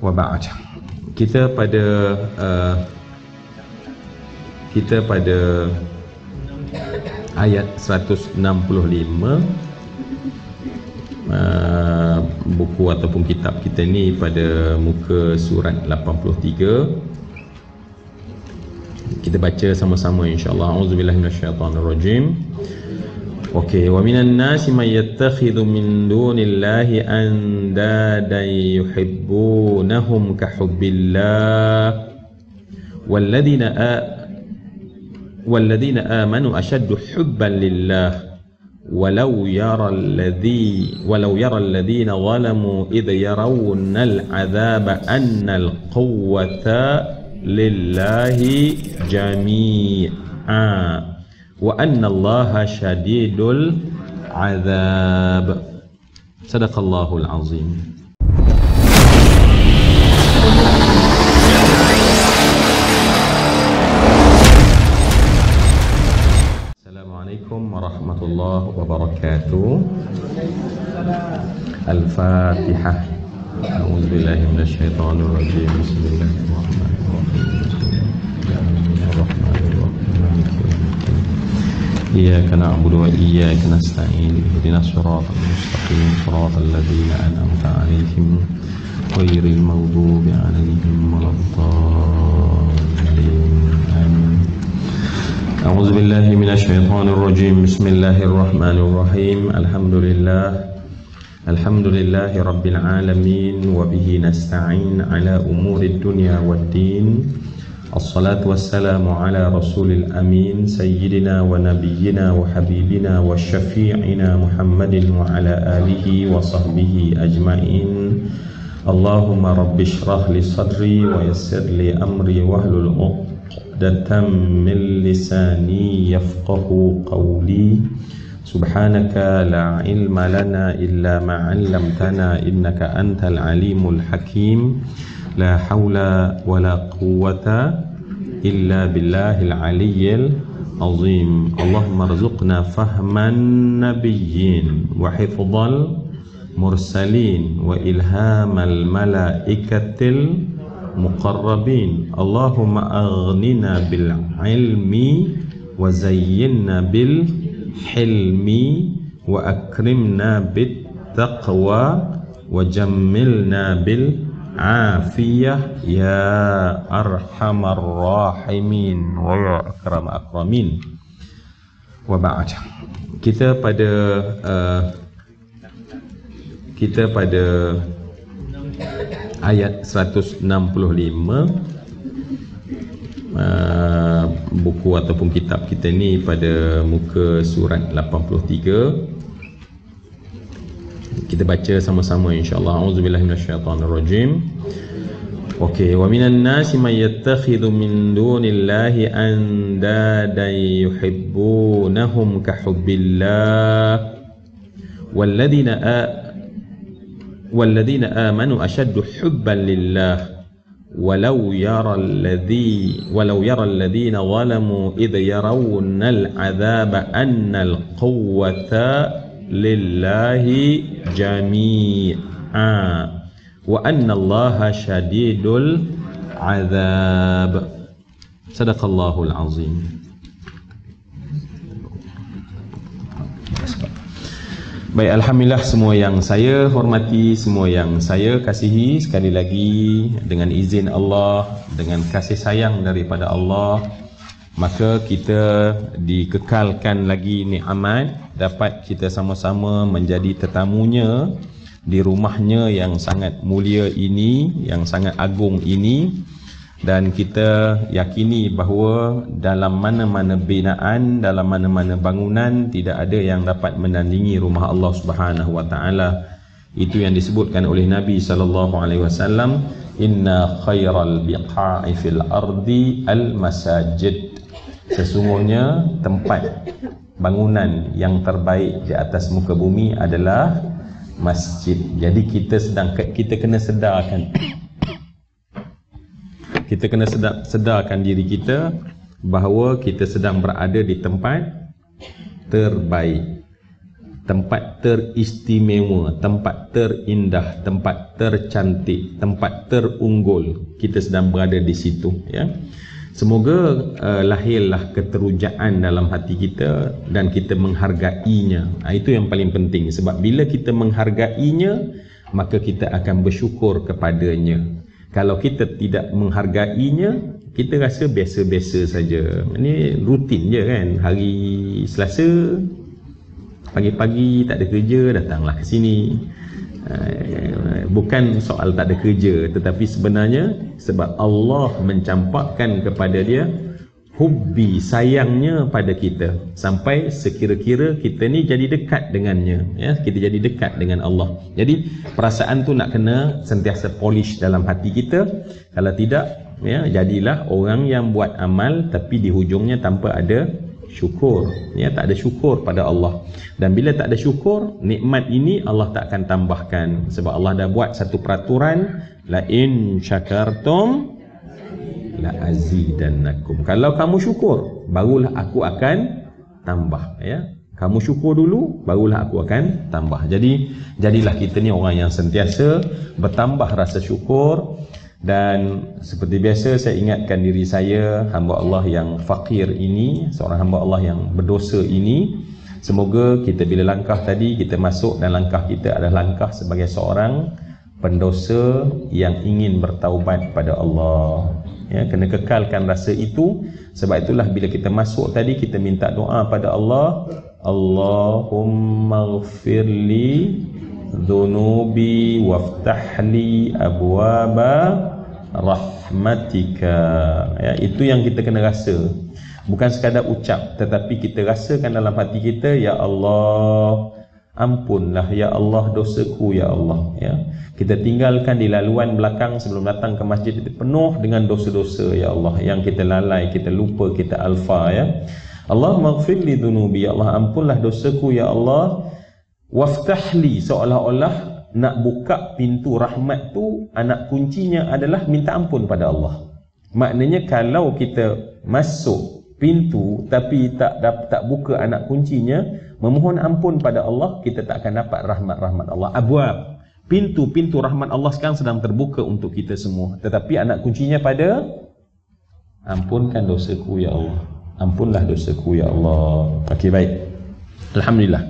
wa ba'd kita pada uh, kita pada ayat 165 uh, buku ataupun kitab kita ni pada muka surat 83 kita baca sama-sama insya-Allah. Auzubillahi minasyaitonirrajim Okey, أوكي. ومن الناس من يتخذ من دون الله أندادا يحبونهم كحب الله. والذين آ... والذين آمنوا أشد حبا لله. ولو يرى الذي ولو يرى الذين ظلموا إذ يرون العذاب أن القوة لله جميعا. وأن الله شديد العذاب. صدق الله العظيم عليكم ورحمة الله وبركاته. الفاتحة. أعوذ بالله من الشيطان الرجيم. بسم الله الرحمن الرحيم. إياك نعبد وإياك نستعين اهدنا الصراط المستقيم صراط الذين أنعمت عليهم غير المغضوب عليهم ولا الضالين. أعوذ بالله من الشيطان الرجيم. بسم الله الرحمن الرحيم. الحمد لله الحمد لله رب العالمين وبه نستعين على أمور الدنيا والدين. الصلاة والسلام على رسول الأمين سيدنا ونبينا وحبيبنا وشفيعنا محمد وعلى آله وصحبه أجمعين اللهم رب اشرح لي صدري ويسر لي أمري واهلل عقدة عقدة من لساني يفقه قولي سبحانك لا علم لنا إلا ما علمتنا إنك أنت العليم الحكيم لا حول ولا قوة إلا بالله العلي العظيم. اللهم ارزقنا فهم النبيين وحفظ المرسلين وإلهام الملائكة مقربين اللهم أغننا بالعلم وزينا بالحلم وأكرمنا بالتقوى وجملنا afiyah ya arhamar rahimin wa ya akram akramin. Wa ba'd. Kita pada uh, kita pada ayat 165 uh, buku ataupun kitab kita ni pada muka surat 83 kita baca sama-sama insya-Allah auzubillahi minasyaitonirrajim Okey, wa minan nasi may yattakhidhu min dunillahi andadan yuhibbunahum ka hubbillah walladhina والذين آمنوا أشد حبا لله ولو يرى الذي ولو يرى الذين ظلموا إذ يرون العذاب أن القوة lillahi jami'a. Wa anna allaha syadidul azab. Sadaqallahu alazim Baik, Alhamdulillah semua yang saya hormati, semua yang saya kasihi sekali lagi dengan izin Allah, dengan kasih sayang daripada Allah, maka kita dikekalkan lagi nikmat dapat kita sama-sama menjadi tetamunya di rumahnya yang sangat mulia ini, yang sangat agung ini. Dan kita yakini bahawa dalam mana-mana binaan dalam mana-mana bangunan tidak ada yang dapat menandingi rumah Allah Subhanahu wa taala. Itu yang disebutkan oleh Nabi sallallahu alaihi wasallam inna khairal biqa'i fil ardi al masajid sesungguhnya tempat bangunan yang terbaik di atas muka bumi adalah masjid jadi kita sedang kita kena sedarkan kita kena sedar, sedarkan diri kita bahawa kita sedang berada di tempat terbaik tempat teristimewa, tempat terindah, tempat tercantik, tempat terunggul. Kita sedang berada di situ, ya. Semoga uh, lahirlah keterujaan dalam hati kita dan kita menghargainya. Ha, itu yang paling penting sebab bila kita menghargainya, maka kita akan bersyukur kepadanya. Kalau kita tidak menghargainya, kita rasa biasa-biasa saja. Ini rutin je kan. Hari Selasa pagi-pagi tak ada kerja datanglah ke sini. Eh, bukan soal tak ada kerja tetapi sebenarnya sebab Allah mencampakkan kepada dia hubbi sayangnya pada kita. Sampai sekira-kira kita ni jadi dekat dengannya ya. Kita jadi dekat dengan Allah. Jadi perasaan tu nak kena sentiasa polish dalam hati kita. Kalau tidak ya jadilah orang yang buat amal tapi di hujungnya tanpa ada syukur. Ya tak ada syukur pada Allah. Dan bila tak ada syukur nikmat ini Allah tak akan tambahkan. Sebab Allah dah buat satu peraturan la in syakartum la azidannakum. Kalau kamu syukur barulah aku akan tambah ya. Kamu syukur dulu barulah aku akan tambah. Jadi jadilah kita ni orang yang sentiasa bertambah rasa syukur dan seperti biasa saya ingatkan diri saya hamba Allah yang fakir ini seorang hamba Allah yang berdosa ini. Semoga kita bila langkah tadi kita masuk dan langkah kita adalah langkah sebagai seorang pendosa yang ingin bertaubat pada Allah. Ya kena kekalkan rasa itu. Sebab itulah bila kita masuk tadi kita minta doa pada Allah. Allahumma ghfirli dhunubi waftahli abwaba rahmatika. Ya itu yang kita kena rasa. Bukan sekadar ucap tetapi kita rasakan dalam hati kita ya Allah ampunlah ya Allah dosaku ya Allah. Ya kita tinggalkan di laluan belakang sebelum datang ke masjid itu penuh dengan dosa-dosa ya Allah yang kita lalai kita lupa kita alfa ya. Allah maghfir li dhunubi ya Allah ampunlah dosaku ya Allah waftahli seolah-olah nak buka pintu rahmat tu anak kuncinya adalah minta ampun pada Allah. Maknanya kalau kita masuk pintu tapi tak tak buka anak kuncinya, memohon ampun pada Allah, kita tak akan dapat rahmat-rahmat Allah. Abwab. Pintu-pintu rahmat Allah sekarang sedang terbuka untuk kita semua. Tetapi anak kuncinya pada ampunkan dosaku ya Allah. Ampunlah dosaku ya Allah. Okey baik. Alhamdulillah.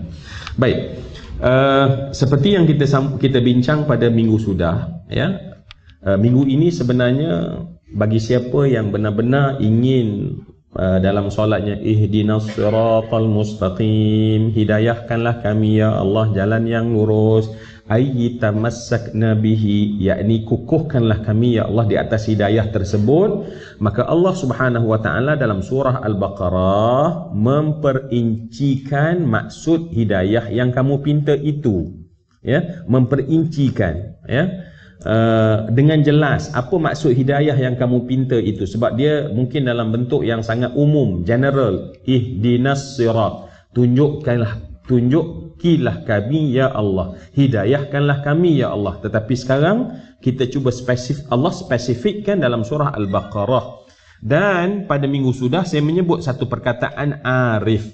Baik. Uh, seperti yang kita kita bincang pada minggu sudah ya. Uh, minggu ini sebenarnya bagi siapa yang benar-benar ingin uh, dalam solatnya ihdinas siratal mustaqim hidayahkanlah kami ya Allah jalan yang lurus ayyitamassakna bihi yakni kukuhkanlah kami ya Allah di atas hidayah tersebut. Maka Allah Subhanahu wa taala dalam surah al-baqarah memperincikan maksud hidayah yang kamu pinta itu ya. Memperincikan ya. Uh, dengan jelas apa maksud hidayah yang kamu pinta itu. Sebab dia mungkin dalam bentuk yang sangat umum general. Ihdinas sirat. Tunjukkanlah tunjukilah kami ya Allah. Hidayahkanlah kami ya Allah. Tetapi sekarang kita cuba spesifik Allah spesifikkan dalam surah al-baqarah. Dan pada minggu sudah saya menyebut satu perkataan arif.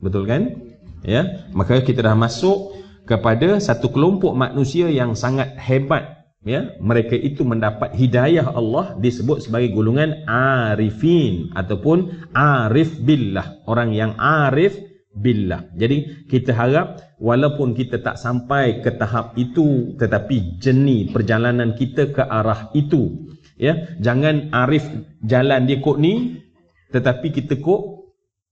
Betul kan? Ya? Maka kita dah masuk kepada satu kelompok manusia yang sangat hebat. Ya? Mereka itu mendapat hidayah Allah disebut sebagai golongan arifin ataupun arif billah. Orang yang arif billah. Jadi kita harap walaupun kita tak sampai ke tahap itu tetapi jeni perjalanan kita ke arah itu. Ya, jangan arif jalan dia kok ni tetapi kita kok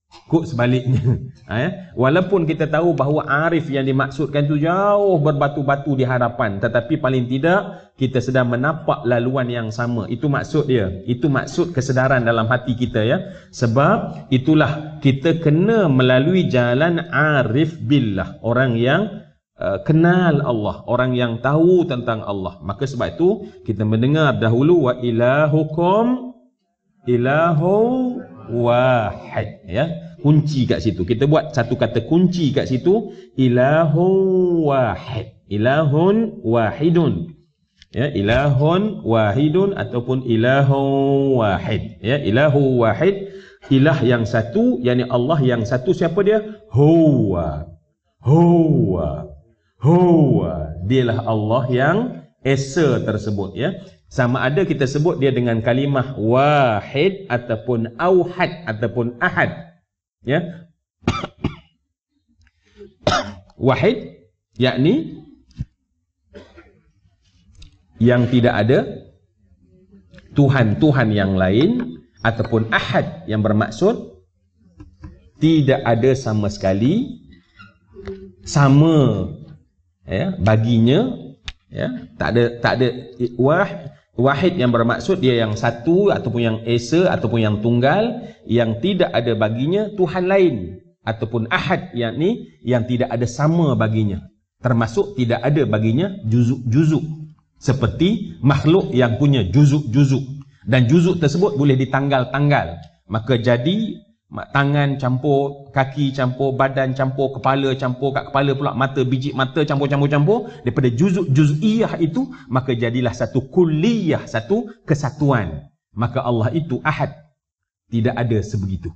Kok sebaliknya. Ha, ya? Walaupun kita tahu bahawa arif yang dimaksudkan itu jauh berbatu-batu di hadapan. Tetapi paling tidak kita sedang menapak laluan yang sama. Itu maksud dia. Itu maksud kesedaran dalam hati kita ya. Sebab itulah kita kena melalui jalan arif billah. Orang yang uh, kenal Allah. Orang yang tahu tentang Allah. Maka sebab itu kita mendengar dahulu wa ilahukum ilahu wahid ya kunci kat situ. Kita buat satu kata kunci kat situ ilahun wahid. Ilahun wahidun. Ya, ilahun wahidun ataupun ilahun wahid. Ya, ilahu wahid ilah yang satu yakni Allah yang satu siapa dia? Huwa. huwa huwa dialah Allah yang esa tersebut ya sama ada kita sebut dia dengan kalimah wahid ataupun auhad ataupun ahad. Ya. Wahid yakni yang tidak ada Tuhan-Tuhan yang lain ataupun ahad yang bermaksud tidak ada sama sekali sama ya baginya ya tak ada tak ada wah wahid yang bermaksud dia yang satu ataupun yang esa ataupun yang tunggal yang tidak ada baginya Tuhan lain ataupun ahad yakni yang tidak ada sama baginya. Termasuk tidak ada baginya juzuk-juzuk seperti makhluk yang punya juzuk-juzuk. Dan juzuk tersebut boleh ditanggal-tanggal. Maka jadi tangan campur kaki campur badan campur kepala campur kat kepala pula mata biji mata campur-campur-campur daripada juzuk juz'iyah itu maka jadilah satu kulliyah satu kesatuan maka Allah itu ahad tidak ada sebegitu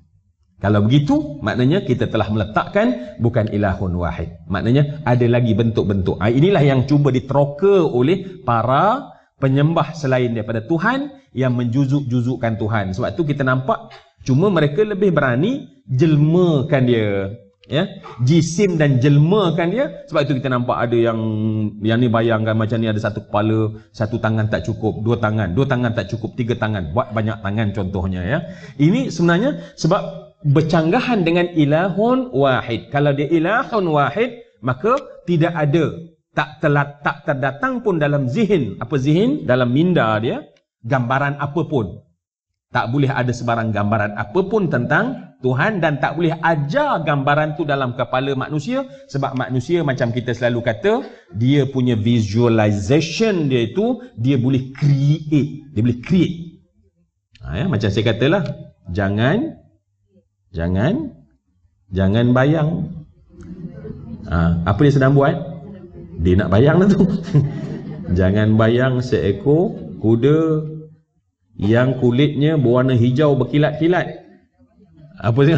kalau begitu, maknanya kita telah meletakkan bukan ilahun wahid. Maknanya ada lagi bentuk-bentuk. Ah, inilah yang cuba diteroka oleh para penyembah selain daripada Tuhan yang menjuzuk-juzukkan Tuhan. Sebab tu kita nampak cuma mereka lebih berani jelmakan dia. Ya, jisim dan jelmakan dia. Sebab itu kita nampak ada yang yang ni bayangkan macam ni ada satu kepala satu tangan tak cukup dua tangan dua tangan tak cukup tiga tangan. Buat banyak tangan contohnya ya. Ini sebenarnya sebab bercanggahan dengan ilahun wahid. Kalau dia ilahun wahid, maka tidak ada tak telat tak terdatang pun dalam zihin. Apa zihin? Dalam minda dia gambaran apa pun tak boleh ada sebarang gambaran apa pun tentang Tuhan dan tak boleh ajar gambaran tu dalam kepala manusia. Sebab manusia macam kita selalu kata dia punya visualization dia itu dia boleh create. Dia boleh create. Ha, ya, macam saya katalah jangan Jangan Jangan bayang. Ha, Apa dia sedang buat? Dia nak bayang lah tu. Jangan bayang seekor kuda Yang kulitnya berwarna hijau berkilat-kilat. Apa sih?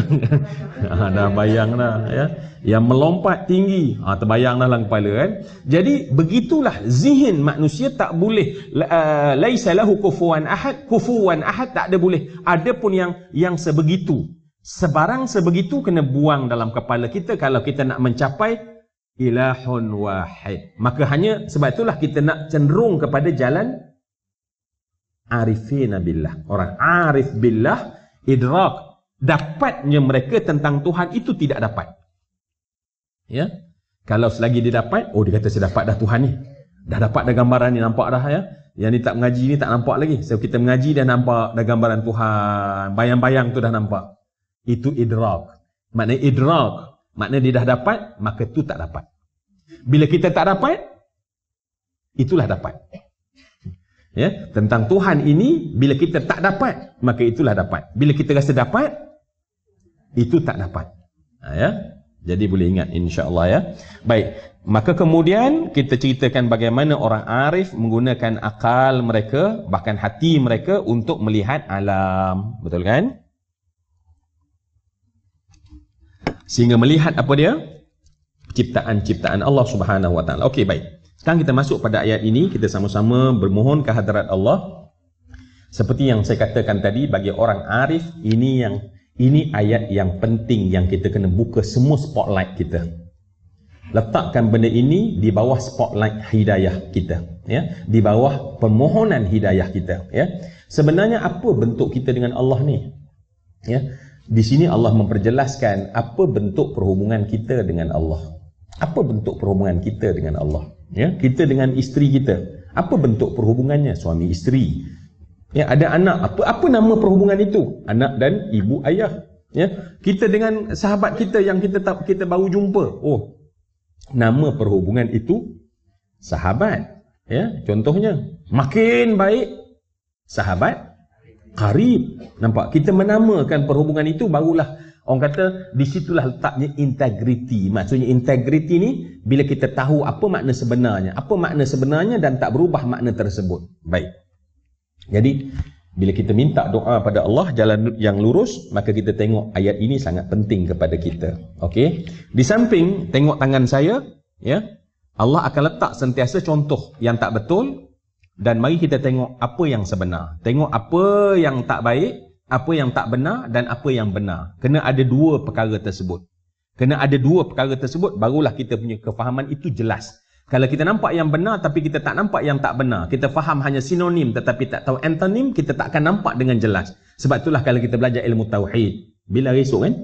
ha, dah bayang dah ya? Yang melompat tinggi. Ha, Terbayang dah dalam kepala kan? Jadi begitulah zihin manusia tak boleh uh, Laisa lahu kufuan ahad. Kufuan ahad tak ada boleh. Ada pun yang yang sebegitu. Sebarang sebegitu kena buang dalam kepala kita. Kalau kita nak mencapai ilahun wahid. Maka hanya sebab itulah kita nak cenderung kepada jalan arifin billah. Orang arif billah idrak dapatnya mereka tentang Tuhan itu tidak dapat. Ya. Kalau selagi dia dapat, oh dia kata saya dapat dah Tuhan ni. Dah dapat dah gambaran ni nampak dah ya. Yang ni tak mengaji ni tak nampak lagi. So kita mengaji dah nampak dah gambaran Tuhan. Bayang-bayang tu dah nampak itu idrak. Maknanya idrak, maknanya dia dah dapat, maka tu tak dapat. Bila kita tak dapat, itulah dapat. Ya, tentang Tuhan ini bila kita tak dapat, maka itulah dapat. Bila kita rasa dapat, itu tak dapat. Ha, ya. Jadi boleh ingat insya-Allah ya. Baik, maka kemudian kita ceritakan bagaimana orang arif menggunakan akal mereka bahkan hati mereka untuk melihat alam. Betul kan? sehingga melihat apa dia ciptaan-ciptaan Allah Subhanahu wa taala. Okey, baik. Sekarang kita masuk pada ayat ini, kita sama-sama bermohon ke hadirat Allah. Seperti yang saya katakan tadi bagi orang arif, ini yang ini ayat yang penting yang kita kena buka semua spotlight kita. Letakkan benda ini di bawah spotlight hidayah kita, ya. Di bawah permohonan hidayah kita, ya. Sebenarnya apa bentuk kita dengan Allah ni? Ya. Di sini Allah memperjelaskan apa bentuk perhubungan kita dengan Allah. Apa bentuk perhubungan kita dengan Allah? Ya, kita dengan isteri kita. Apa bentuk perhubungannya suami isteri? Ya, ada anak. Apa apa nama perhubungan itu? Anak dan ibu ayah. Ya, kita dengan sahabat kita yang kita tak kita baru jumpa. Oh, nama perhubungan itu sahabat. Ya, contohnya makin baik sahabat Karib. Nampak? Kita menamakan perhubungan itu barulah orang kata di situlah letaknya integriti. Maksudnya integriti ni bila kita tahu apa makna sebenarnya. Apa makna sebenarnya dan tak berubah makna tersebut. Baik. Jadi Bila kita minta doa pada Allah jalan yang lurus, maka kita tengok ayat ini sangat penting kepada kita. Okey. Di samping tengok tangan saya, ya. Allah akan letak sentiasa contoh yang tak betul dan mari kita tengok apa yang sebenar. Tengok apa yang tak baik, apa yang tak benar dan apa yang benar. Kena ada dua perkara tersebut. Kena ada dua perkara tersebut barulah kita punya kefahaman itu jelas. Kalau kita nampak yang benar tapi kita tak nampak yang tak benar, kita faham hanya sinonim tetapi tak tahu antonim, kita tak akan nampak dengan jelas. Sebab itulah kalau kita belajar ilmu tauhid, bila esok kan?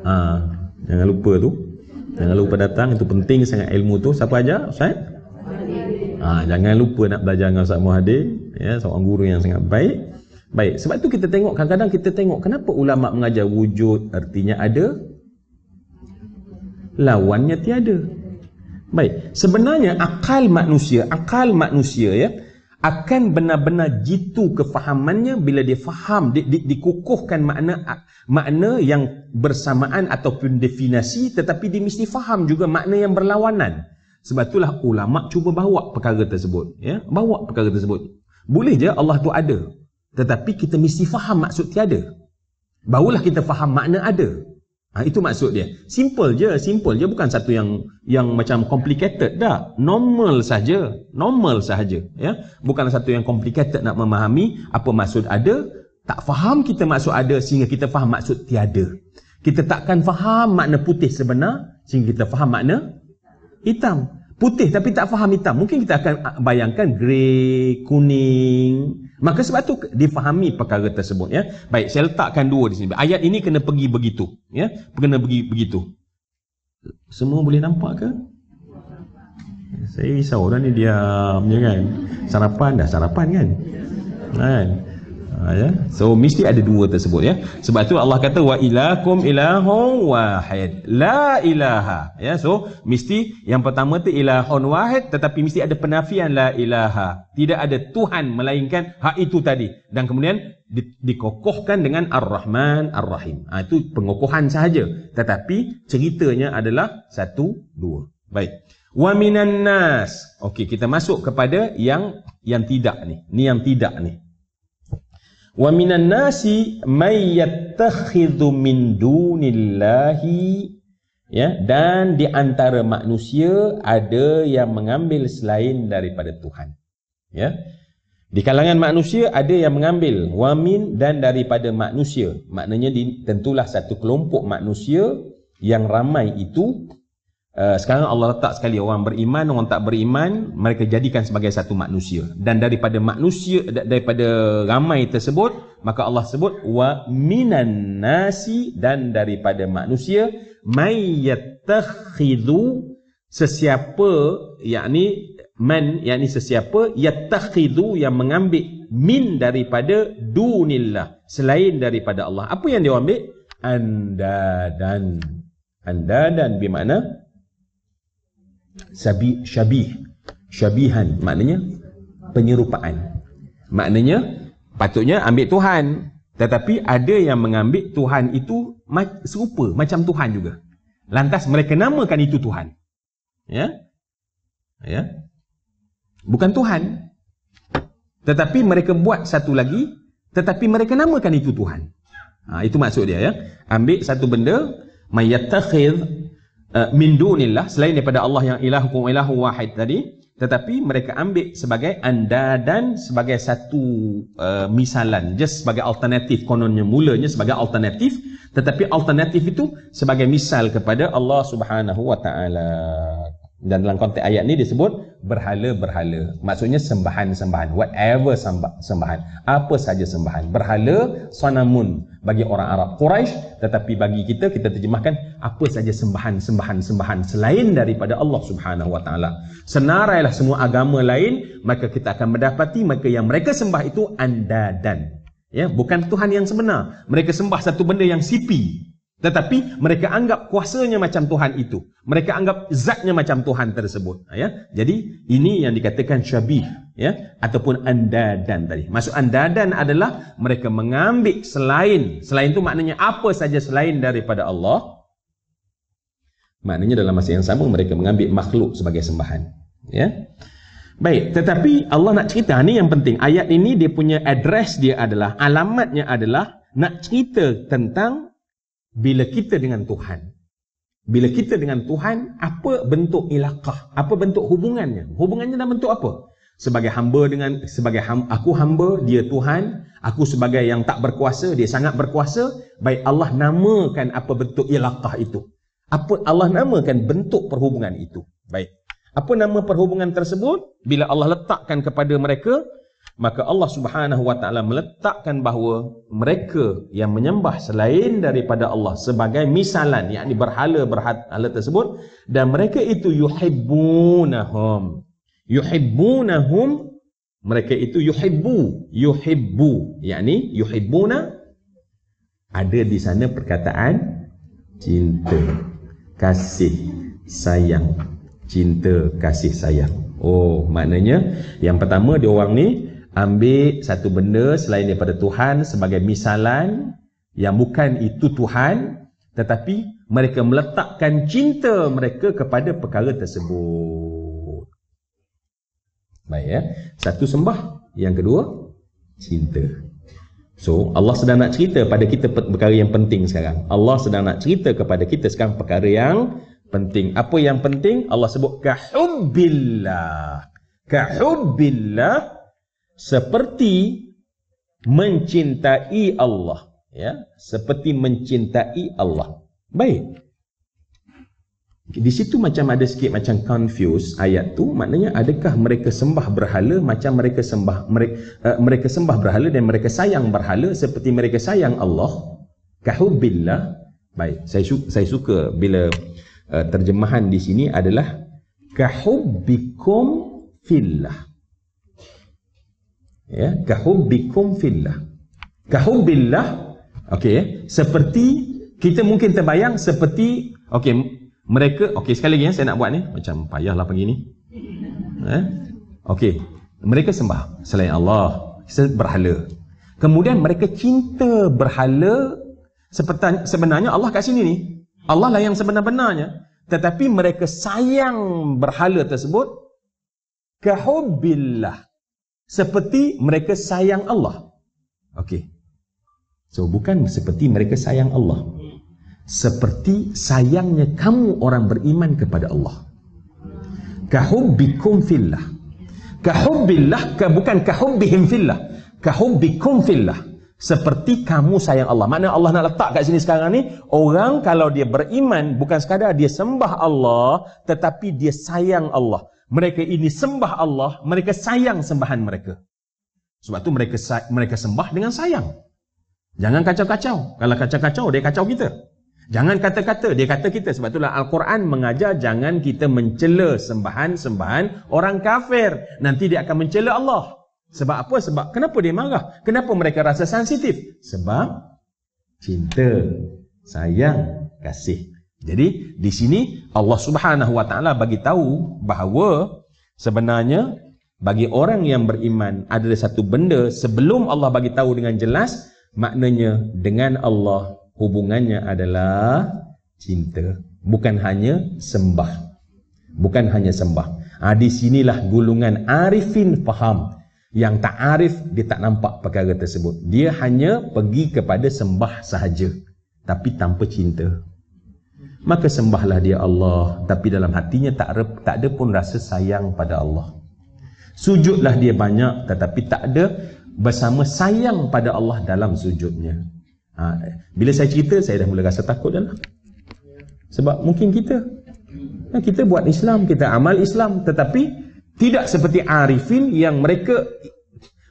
Ha, jangan lupa tu. Jangan lupa datang, itu penting sangat ilmu tu. Siapa aja? Ustaz? Ha, jangan lupa nak belajar dengan Ustaz Muhadin, ya, seorang guru yang sangat baik. Baik, sebab tu kita tengok kadang-kadang kita tengok kenapa ulama mengajar wujud artinya ada lawannya tiada. Baik, sebenarnya akal manusia, akal manusia ya, akan benar-benar jitu kefahamannya bila dia faham, di, di, dikukuhkan makna makna yang bersamaan ataupun definasi tetapi dia mesti faham juga makna yang berlawanan. Sebab itulah ulama cuba bawa perkara tersebut, ya, bawa perkara tersebut. Boleh je Allah tu ada, tetapi kita mesti faham maksud tiada. Barulah kita faham makna ada. Ha, itu maksud dia. Simple je, simple je bukan satu yang yang macam complicated dah. Normal saja, normal sahaja, ya. Bukan satu yang complicated nak memahami apa maksud ada, tak faham kita maksud ada sehingga kita faham maksud tiada. Kita takkan faham makna putih sebenar sehingga kita faham makna hitam. Putih tapi tak faham hitam. Mungkin kita akan bayangkan grey, kuning, Maka sebab tu difahami perkara tersebut ya. Baik, saya letakkan dua di sini. Ayat ini kena pergi begitu, ya. Kena pergi begitu. Semua boleh nampak ke? Saya risau dah ni diam je kan. Sarapan dah sarapan kan? Kan? Ha, ya. So mesti ada dua tersebut ya. Sebab tu Allah kata wa ilakum ilahun wahid. La ilaha. Ya. So mesti yang pertama tu ilahun wahid tetapi mesti ada penafian la ilaha. Tidak ada Tuhan melainkan hak itu tadi. Dan kemudian di, dikokohkan dengan Ar-Rahman Ar-Rahim. Ha, itu pengokohan sahaja. Tetapi ceritanya adalah satu dua. Baik. Wa minan nas. Okey, kita masuk kepada yang yang tidak ni. Ni yang tidak ni. Wa minan nasi may yattakhidhu min dunillahi ya dan di antara manusia ada yang mengambil selain daripada Tuhan. Ya. Di kalangan manusia ada yang mengambil wamin dan daripada manusia. Maknanya di, tentulah satu kelompok manusia yang ramai itu Uh, sekarang Allah letak sekali orang beriman, orang tak beriman, mereka jadikan sebagai satu manusia. Dan daripada manusia, daripada ramai tersebut, maka Allah sebut, wa minan nasi dan daripada manusia, may yattakhidhu sesiapa, yakni man, yakni sesiapa, yattakhidhu yang mengambil min daripada dunillah, selain daripada Allah. Apa yang dia ambil? Anda dan anda dan bermakna Sabi, syabih. Syabihan maknanya penyerupaan. Maknanya patutnya ambil Tuhan. Tetapi ada yang mengambil Tuhan itu serupa macam Tuhan juga. Lantas mereka namakan itu Tuhan. Ya? Ya? Bukan Tuhan. Tetapi mereka buat satu lagi tetapi mereka namakan itu Tuhan. Ha, itu maksud dia ya. Ambil satu benda mayatakhidh uh, min dunillah selain daripada Allah yang ilahukum ilahu wahid tadi tetapi mereka ambil sebagai anda dan sebagai satu uh, misalan just sebagai alternatif kononnya mulanya sebagai alternatif tetapi alternatif itu sebagai misal kepada Allah Subhanahu wa taala dan dalam konteks ayat ni disebut berhala-berhala. Maksudnya sembahan-sembahan. Whatever sembahan. Apa saja sembahan. Berhala sanamun bagi orang Arab Quraisy. Tetapi bagi kita kita terjemahkan apa saja sembahan-sembahan sembahan selain daripada Allah Subhanahu wa taala. Senarailah semua agama lain maka kita akan mendapati maka yang mereka sembah itu andadan. Ya bukan Tuhan yang sebenar. Mereka sembah satu benda yang sipi tetapi mereka anggap kuasanya macam Tuhan itu. Mereka anggap zatnya macam Tuhan tersebut. Ya? Jadi ini yang dikatakan syabih. Ya? Ataupun andadan tadi. Maksud andadan adalah mereka mengambil selain. Selain itu maknanya apa saja selain daripada Allah. Maknanya dalam masa yang sama mereka mengambil makhluk sebagai sembahan. Ya? Baik, tetapi Allah nak cerita ni yang penting. Ayat ini dia punya address dia adalah alamatnya adalah nak cerita tentang bila kita dengan Tuhan. Bila kita dengan Tuhan, apa bentuk ilaqah? Apa bentuk hubungannya? Hubungannya dalam bentuk apa? Sebagai hamba dengan sebagai ham, aku hamba, dia Tuhan, aku sebagai yang tak berkuasa, dia sangat berkuasa. Baik Allah namakan apa bentuk ilaqah itu. Apa Allah namakan bentuk perhubungan itu. Baik. Apa nama perhubungan tersebut? Bila Allah letakkan kepada mereka, maka Allah Subhanahu wa taala meletakkan bahawa mereka yang menyembah selain daripada Allah sebagai misalan yakni berhala berhala tersebut dan mereka itu yuhibbunahum yuhibbunahum mereka itu yuhibbu yuhibbu yakni yuhibbuna ada di sana perkataan cinta kasih sayang cinta kasih sayang. Oh, maknanya yang pertama dia orang ni ambil satu benda selain daripada Tuhan sebagai misalan yang bukan itu Tuhan tetapi mereka meletakkan cinta mereka kepada perkara tersebut. Baik ya. Satu sembah, yang kedua cinta. So, Allah sedang nak cerita pada kita perkara yang penting sekarang. Allah sedang nak cerita kepada kita sekarang perkara yang penting. Apa yang penting? Allah sebut kahubbillah. Kahubbillah seperti mencintai Allah. Ya, seperti mencintai Allah. Baik. Di situ macam ada sikit macam confuse ayat tu maknanya adakah mereka sembah berhala macam mereka sembah mereka, uh, mereka sembah berhala dan mereka sayang berhala seperti mereka sayang Allah kahubbillah baik saya su- saya suka bila uh, terjemahan di sini adalah kahubbikum fillah. Ya, kahubbikum fillah. Kahubbillah. Okey, seperti kita mungkin terbayang seperti okey, mereka okey sekali lagi ya saya nak buat ni macam payahlah pagi ni. Eh? Okey, mereka sembah selain Allah, berhala. Kemudian mereka cinta berhala sebenarnya Allah kat sini ni Allah lah yang sebenar-benarnya tetapi mereka sayang berhala tersebut kahubbillah seperti mereka sayang Allah. Okey. So bukan seperti mereka sayang Allah. Seperti sayangnya kamu orang beriman kepada Allah. Kahubbikum fillah. Kahubbillah bukan kahubbihim fillah. Kahubbikum fillah. Seperti kamu sayang Allah. Mana Allah nak letak kat sini sekarang ni, orang kalau dia beriman bukan sekadar dia sembah Allah, tetapi dia sayang Allah. Mereka ini sembah Allah, mereka sayang sembahan mereka. Sebab tu mereka mereka sembah dengan sayang. Jangan kacau-kacau. Kalau kacau-kacau dia kacau kita. Jangan kata-kata dia kata kita. Sebab itulah Al-Quran mengajar jangan kita mencela sembahan-sembahan orang kafir. Nanti dia akan mencela Allah. Sebab apa? Sebab kenapa dia marah? Kenapa mereka rasa sensitif? Sebab cinta, sayang, kasih. Jadi di sini Allah Subhanahu Wa Taala bagi tahu bahawa sebenarnya bagi orang yang beriman ada satu benda sebelum Allah bagi tahu dengan jelas maknanya dengan Allah hubungannya adalah cinta. Bukan hanya sembah. Bukan hanya sembah. Ha, di sinilah gulungan arifin faham yang tak arif dia tak nampak perkara tersebut. Dia hanya pergi kepada sembah sahaja tapi tanpa cinta maka sembahlah dia Allah. Tapi dalam hatinya tak ada, tak ada pun rasa sayang pada Allah. Sujudlah dia banyak tetapi tak ada bersama sayang pada Allah dalam sujudnya. Ha, bila saya cerita saya dah mula rasa takut dah lah. sebab mungkin kita kita buat Islam kita amal Islam tetapi tidak seperti arifin yang mereka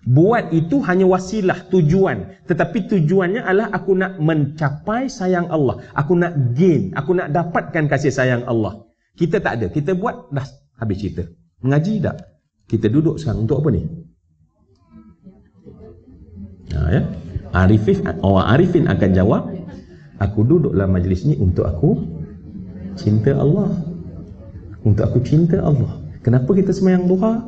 buat itu hanya wasilah tujuan. Tetapi tujuannya adalah aku nak mencapai sayang Allah. Aku nak gain. Aku nak dapatkan kasih sayang Allah. Kita tak ada. Kita buat dah habis cerita. Mengaji tak? Kita duduk sekarang untuk apa ni? Ha, ya? Arifin, orang Arifin akan jawab Aku duduk dalam majlis ni untuk aku cinta Allah Untuk aku cinta Allah Kenapa kita semayang duha?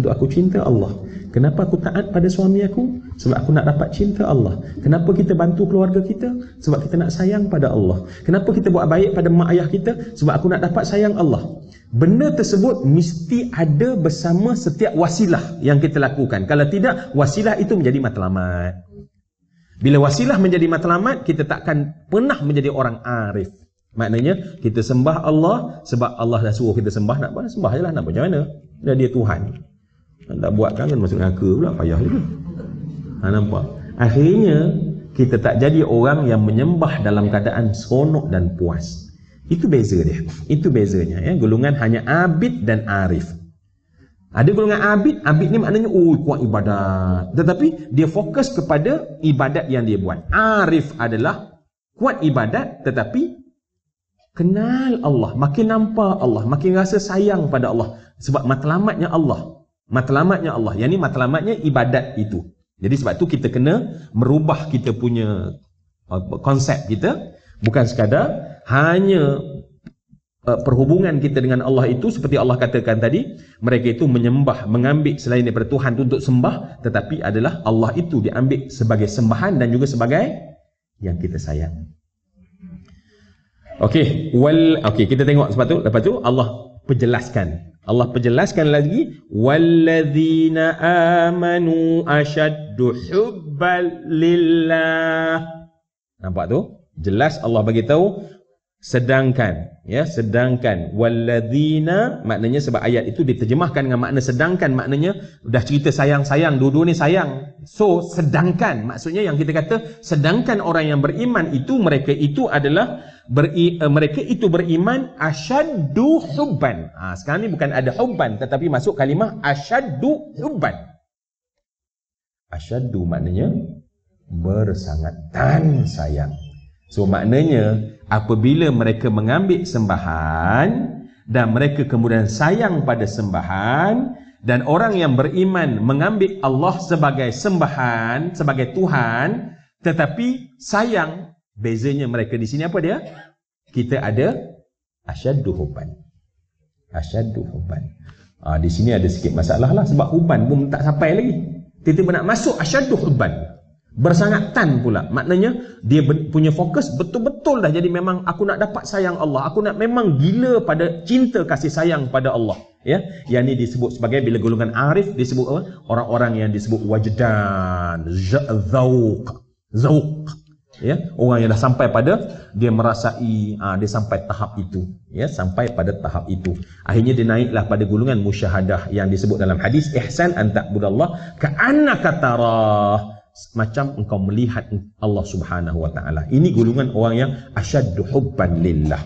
Untuk aku cinta Allah. Kenapa aku taat pada suami aku? Sebab aku nak dapat cinta Allah. Kenapa kita bantu keluarga kita? Sebab kita nak sayang pada Allah. Kenapa kita buat baik pada mak ayah kita? Sebab aku nak dapat sayang Allah. Benda tersebut mesti ada bersama setiap wasilah yang kita lakukan. Kalau tidak, wasilah itu menjadi matlamat. Bila wasilah menjadi matlamat, kita takkan pernah menjadi orang arif. Maknanya, kita sembah Allah sebab Allah dah suruh kita sembah. Nak buat, sembah je lah. Nak macam mana? Dia Tuhan. Tak buat kan masuk neraka pula payah juga. Ha, nampak? Akhirnya kita tak jadi orang yang menyembah dalam keadaan seronok dan puas. Itu beza dia. Itu bezanya ya. Golongan hanya abid dan arif. Ada golongan abid, abid ni maknanya oh kuat ibadat. Tetapi dia fokus kepada ibadat yang dia buat. Arif adalah kuat ibadat tetapi kenal Allah, makin nampak Allah, makin rasa sayang pada Allah sebab matlamatnya Allah. Matlamatnya Allah. Yang ni matlamatnya ibadat itu. Jadi sebab tu kita kena merubah kita punya uh, konsep kita. Bukan sekadar hanya uh, perhubungan kita dengan Allah itu seperti Allah katakan tadi. Mereka itu menyembah, mengambil selain daripada Tuhan itu untuk sembah. Tetapi adalah Allah itu diambil sebagai sembahan dan juga sebagai yang kita sayang. Okey, well, okey kita tengok sebab tu lepas tu Allah perjelaskan Allah perjelaskan lagi walladzina amanu ashaddu hubban lillah. Nampak tu? Jelas Allah bagi tahu sedangkan ya sedangkan walladzina maknanya sebab ayat itu diterjemahkan dengan makna sedangkan maknanya dah cerita sayang-sayang dua-dua ni sayang so sedangkan maksudnya yang kita kata sedangkan orang yang beriman itu mereka itu adalah beri, uh, mereka itu beriman asyaddu hubban. Ha, sekarang ni bukan ada hubban tetapi masuk kalimah asyaddu hubban. Asyaddu maknanya bersangatan sayang. So maknanya apabila mereka mengambil sembahan dan mereka kemudian sayang pada sembahan dan orang yang beriman mengambil Allah sebagai sembahan, sebagai Tuhan tetapi sayang Bezanya mereka di sini apa dia? Kita ada asyaddu hubban. Asyaddu hubban. Ha, di sini ada sikit masalah lah sebab hubban pun tak sampai lagi. Tiba-tiba nak masuk asyaddu hubban. Bersangatan pula. Maknanya dia punya fokus betul-betul dah. Jadi memang aku nak dapat sayang Allah. Aku nak memang gila pada cinta kasih sayang pada Allah. Ya, Yang ini disebut sebagai bila golongan arif disebut apa? Orang-orang yang disebut wajdan. Zauq. Zauq ya orang yang dah sampai pada dia merasai ha, dia sampai tahap itu ya sampai pada tahap itu akhirnya dia naiklah pada gulungan musyahadah yang disebut dalam hadis ihsan an ta'budallah ka'annaka tarah macam engkau melihat Allah Subhanahu wa taala. Ini gulungan orang yang asyaddu hubban lillah.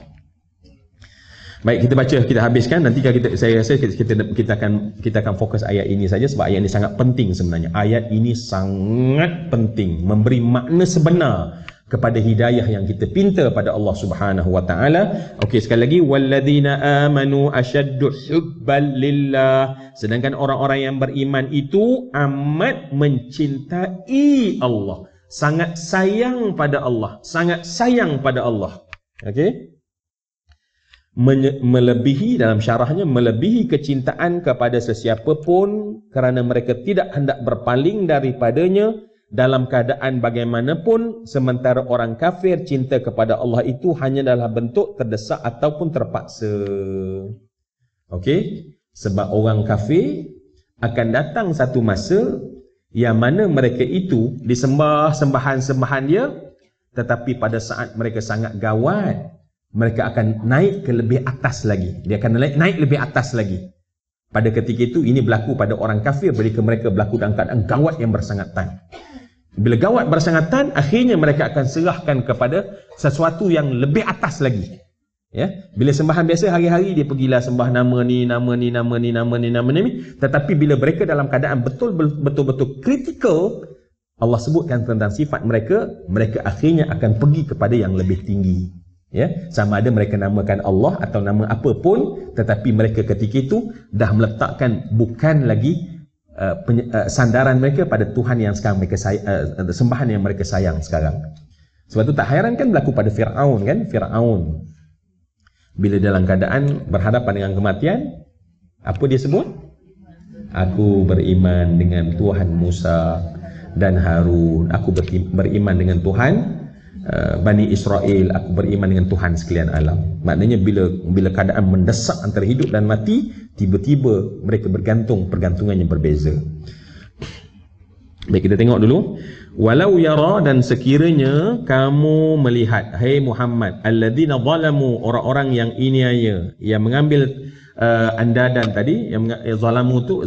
Baik kita baca kita habiskan. Nanti kita saya rasa kita, kita kita akan kita akan fokus ayat ini saja sebab ayat ini sangat penting sebenarnya. Ayat ini sangat penting. Memberi makna sebenar kepada hidayah yang kita pinta pada Allah Subhanahu wa taala. Okey sekali lagi walladzina amanu asyaddu hubban lillah. Sedangkan orang-orang yang beriman itu amat mencintai Allah, sangat sayang pada Allah, sangat sayang pada Allah. Okey? melebihi dalam syarahnya melebihi kecintaan kepada sesiapa pun kerana mereka tidak hendak berpaling daripadanya dalam keadaan bagaimanapun sementara orang kafir cinta kepada Allah itu hanya dalam bentuk terdesak ataupun terpaksa. Okey? Sebab orang kafir akan datang satu masa yang mana mereka itu disembah sembahan-sembahan dia tetapi pada saat mereka sangat gawat mereka akan naik ke lebih atas lagi. Dia akan naik, naik lebih atas lagi. Pada ketika itu ini berlaku pada orang kafir ketika mereka berlaku dalam keadaan gawat yang bersangatan. Bila gawat bersangatan, akhirnya mereka akan serahkan kepada sesuatu yang lebih atas lagi. Ya, bila sembahan biasa hari-hari dia pergilah sembah nama ni, nama ni, nama ni, nama ni, nama ni. Tetapi bila mereka dalam keadaan betul betul betul kritikal, Allah sebutkan tentang sifat mereka, mereka akhirnya akan pergi kepada yang lebih tinggi. Ya, sama ada mereka namakan Allah atau nama apa pun, tetapi mereka ketika itu dah meletakkan bukan lagi uh, uh, sandaran mereka pada Tuhan yang sekarang mereka say- uh, sembahan yang mereka sayang sekarang. Sebab itu tak hairan kan berlaku pada Firaun kan? Firaun bila dalam keadaan berhadapan dengan kematian, apa dia sebut? Aku beriman dengan Tuhan Musa dan Harun. Aku beriman dengan Tuhan uh, Bani Israel. Aku beriman dengan Tuhan sekalian alam. Maknanya bila bila keadaan mendesak antara hidup dan mati, tiba-tiba mereka bergantung pergantungan yang berbeza. Baik kita tengok dulu. Walau yara dan sekiranya kamu melihat hai hey Muhammad alladzina zalamu orang-orang yang iniaya yang mengambil uh, andadan tadi yang zalamu tu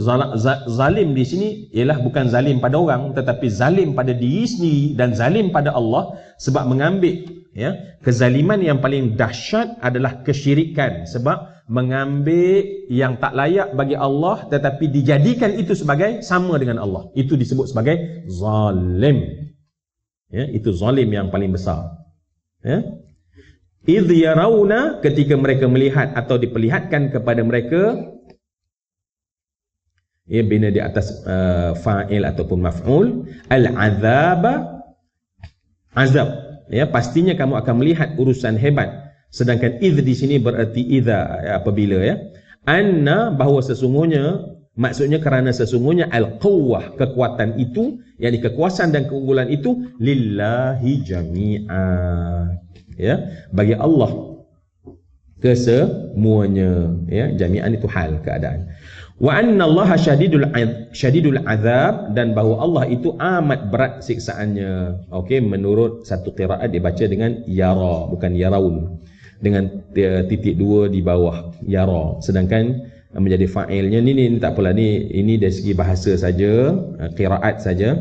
zalim di sini ialah bukan zalim pada orang tetapi zalim pada diri sendiri dan zalim pada Allah sebab mengambil ya kezaliman yang paling dahsyat adalah kesyirikan sebab mengambil yang tak layak bagi Allah tetapi dijadikan itu sebagai sama dengan Allah. Itu disebut sebagai zalim. Ya, itu zalim yang paling besar. Ya. Idh yarawna ketika mereka melihat atau diperlihatkan kepada mereka ya bina di atas uh, fa'il ataupun maf'ul al-azab azab ya pastinya kamu akan melihat urusan hebat Sedangkan idh di sini berarti idha ya, apabila ya. Anna bahawa sesungguhnya maksudnya kerana sesungguhnya al-quwwah kekuatan itu yakni kekuasaan dan keunggulan itu lillahi jami'a. Ya, bagi Allah kesemuanya ya jami'an itu hal keadaan. Wa anna Allah syadidul syadidul azab dan bahawa Allah itu amat berat siksaannya. Okey menurut satu qiraat dibaca dengan yara bukan yaraun. Dengan titik dua di bawah yara. Sedangkan menjadi fa'ilnya ni, ni ni tak apalah ni ini dari segi bahasa saja uh, qiraat saja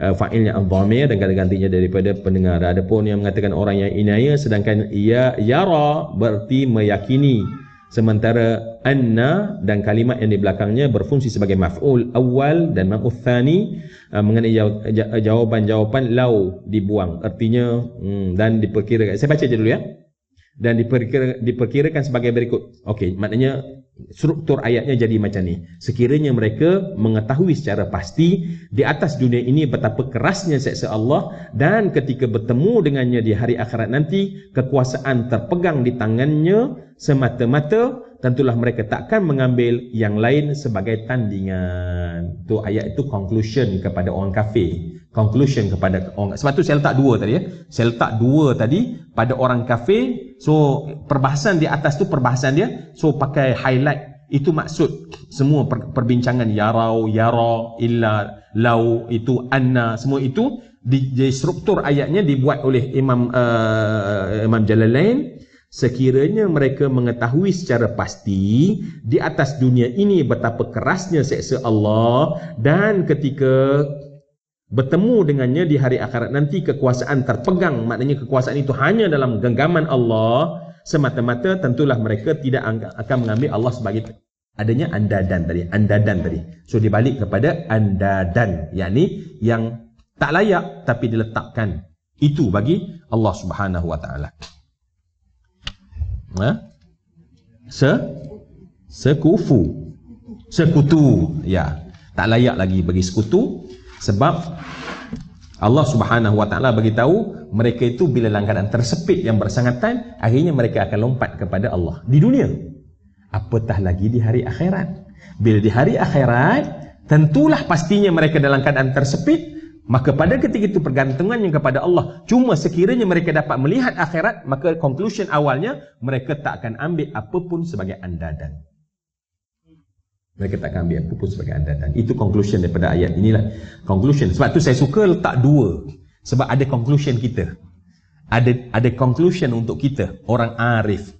uh, fa'ilnya al-dhamir dan ganti-gantinya daripada pendengar. Adapun yang mengatakan orang yang inaya sedangkan ia yara berarti meyakini. Sementara anna dan kalimat yang di belakangnya berfungsi sebagai maf'ul awal dan maf'ul thani mengenai jawapan-jawapan lau dibuang. Artinya hmm, dan diperkirakan saya baca je dulu ya. Dan diperkira, diperkirakan sebagai berikut. Okey, maknanya struktur ayatnya jadi macam ni. Sekiranya mereka mengetahui secara pasti di atas dunia ini betapa kerasnya seksa Allah dan ketika bertemu dengannya di hari akhirat nanti kekuasaan terpegang di tangannya semata-mata tentulah mereka takkan mengambil yang lain sebagai tandingan. Tu ayat itu conclusion kepada orang kafir. Conclusion kepada orang sebab tu saya letak dua tadi ya. Saya letak dua tadi pada orang kafir. So perbahasan di atas tu perbahasan dia. So pakai highlight itu maksud semua per, perbincangan yarau, yara, illa, lau, itu anna, semua itu di, di struktur ayatnya dibuat oleh Imam uh, Imam Jalalain Sekiranya mereka mengetahui secara pasti di atas dunia ini betapa kerasnya seksa Allah dan ketika bertemu dengannya di hari akhirat. Nanti kekuasaan terpegang. Maknanya kekuasaan itu hanya dalam genggaman Allah. Semata-mata tentulah mereka tidak akan mengambil Allah sebagai adanya andadan tadi. Andadan tadi. So dibalik kepada andadan. Yakni yang tak layak tapi diletakkan. Itu bagi Allah Subhanahu wa taala. Ha? se? Sekufu. Sekutu. Ya. Tak layak lagi bagi sekutu sebab Allah Subhanahu wa taala bagi tahu mereka itu bila langganan tersepit yang bersangatan akhirnya mereka akan lompat kepada Allah di dunia. Apatah lagi di hari akhirat? Bila di hari akhirat tentulah pastinya mereka dalam keadaan tersepit Maka pada ketika itu pergantungannya kepada Allah. Cuma sekiranya mereka dapat melihat akhirat Maka conclusion awalnya Mereka tak akan ambil apapun sebagai andadan Mereka tak akan ambil apapun sebagai andadan. Itu conclusion daripada ayat inilah. Conclusion. Sebab tu saya suka letak dua. Sebab ada conclusion kita. Ada ada conclusion untuk kita Orang arif.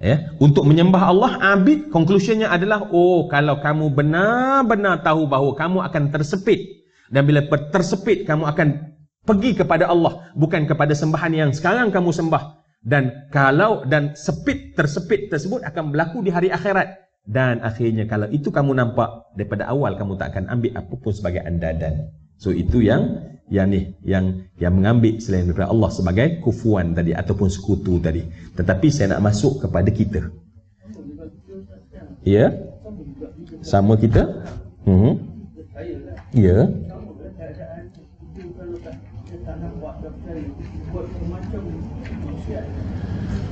Ya, untuk menyembah Allah ambil conclusionnya adalah oh kalau kamu benar-benar tahu bahawa kamu akan tersepit dan bila tersepit kamu akan pergi kepada Allah bukan kepada sembahan yang sekarang kamu sembah. Dan kalau dan sepit tersepit tersebut akan berlaku di hari akhirat dan akhirnya kalau itu kamu nampak daripada awal kamu tak akan ambil apapun sebagai andadan. So itu yang yang ni yang yang mengambil selain daripada Allah sebagai kufuan tadi ataupun sekutu tadi. Tetapi saya nak masuk kepada kita. Ya? Sama kita? Hmm ya?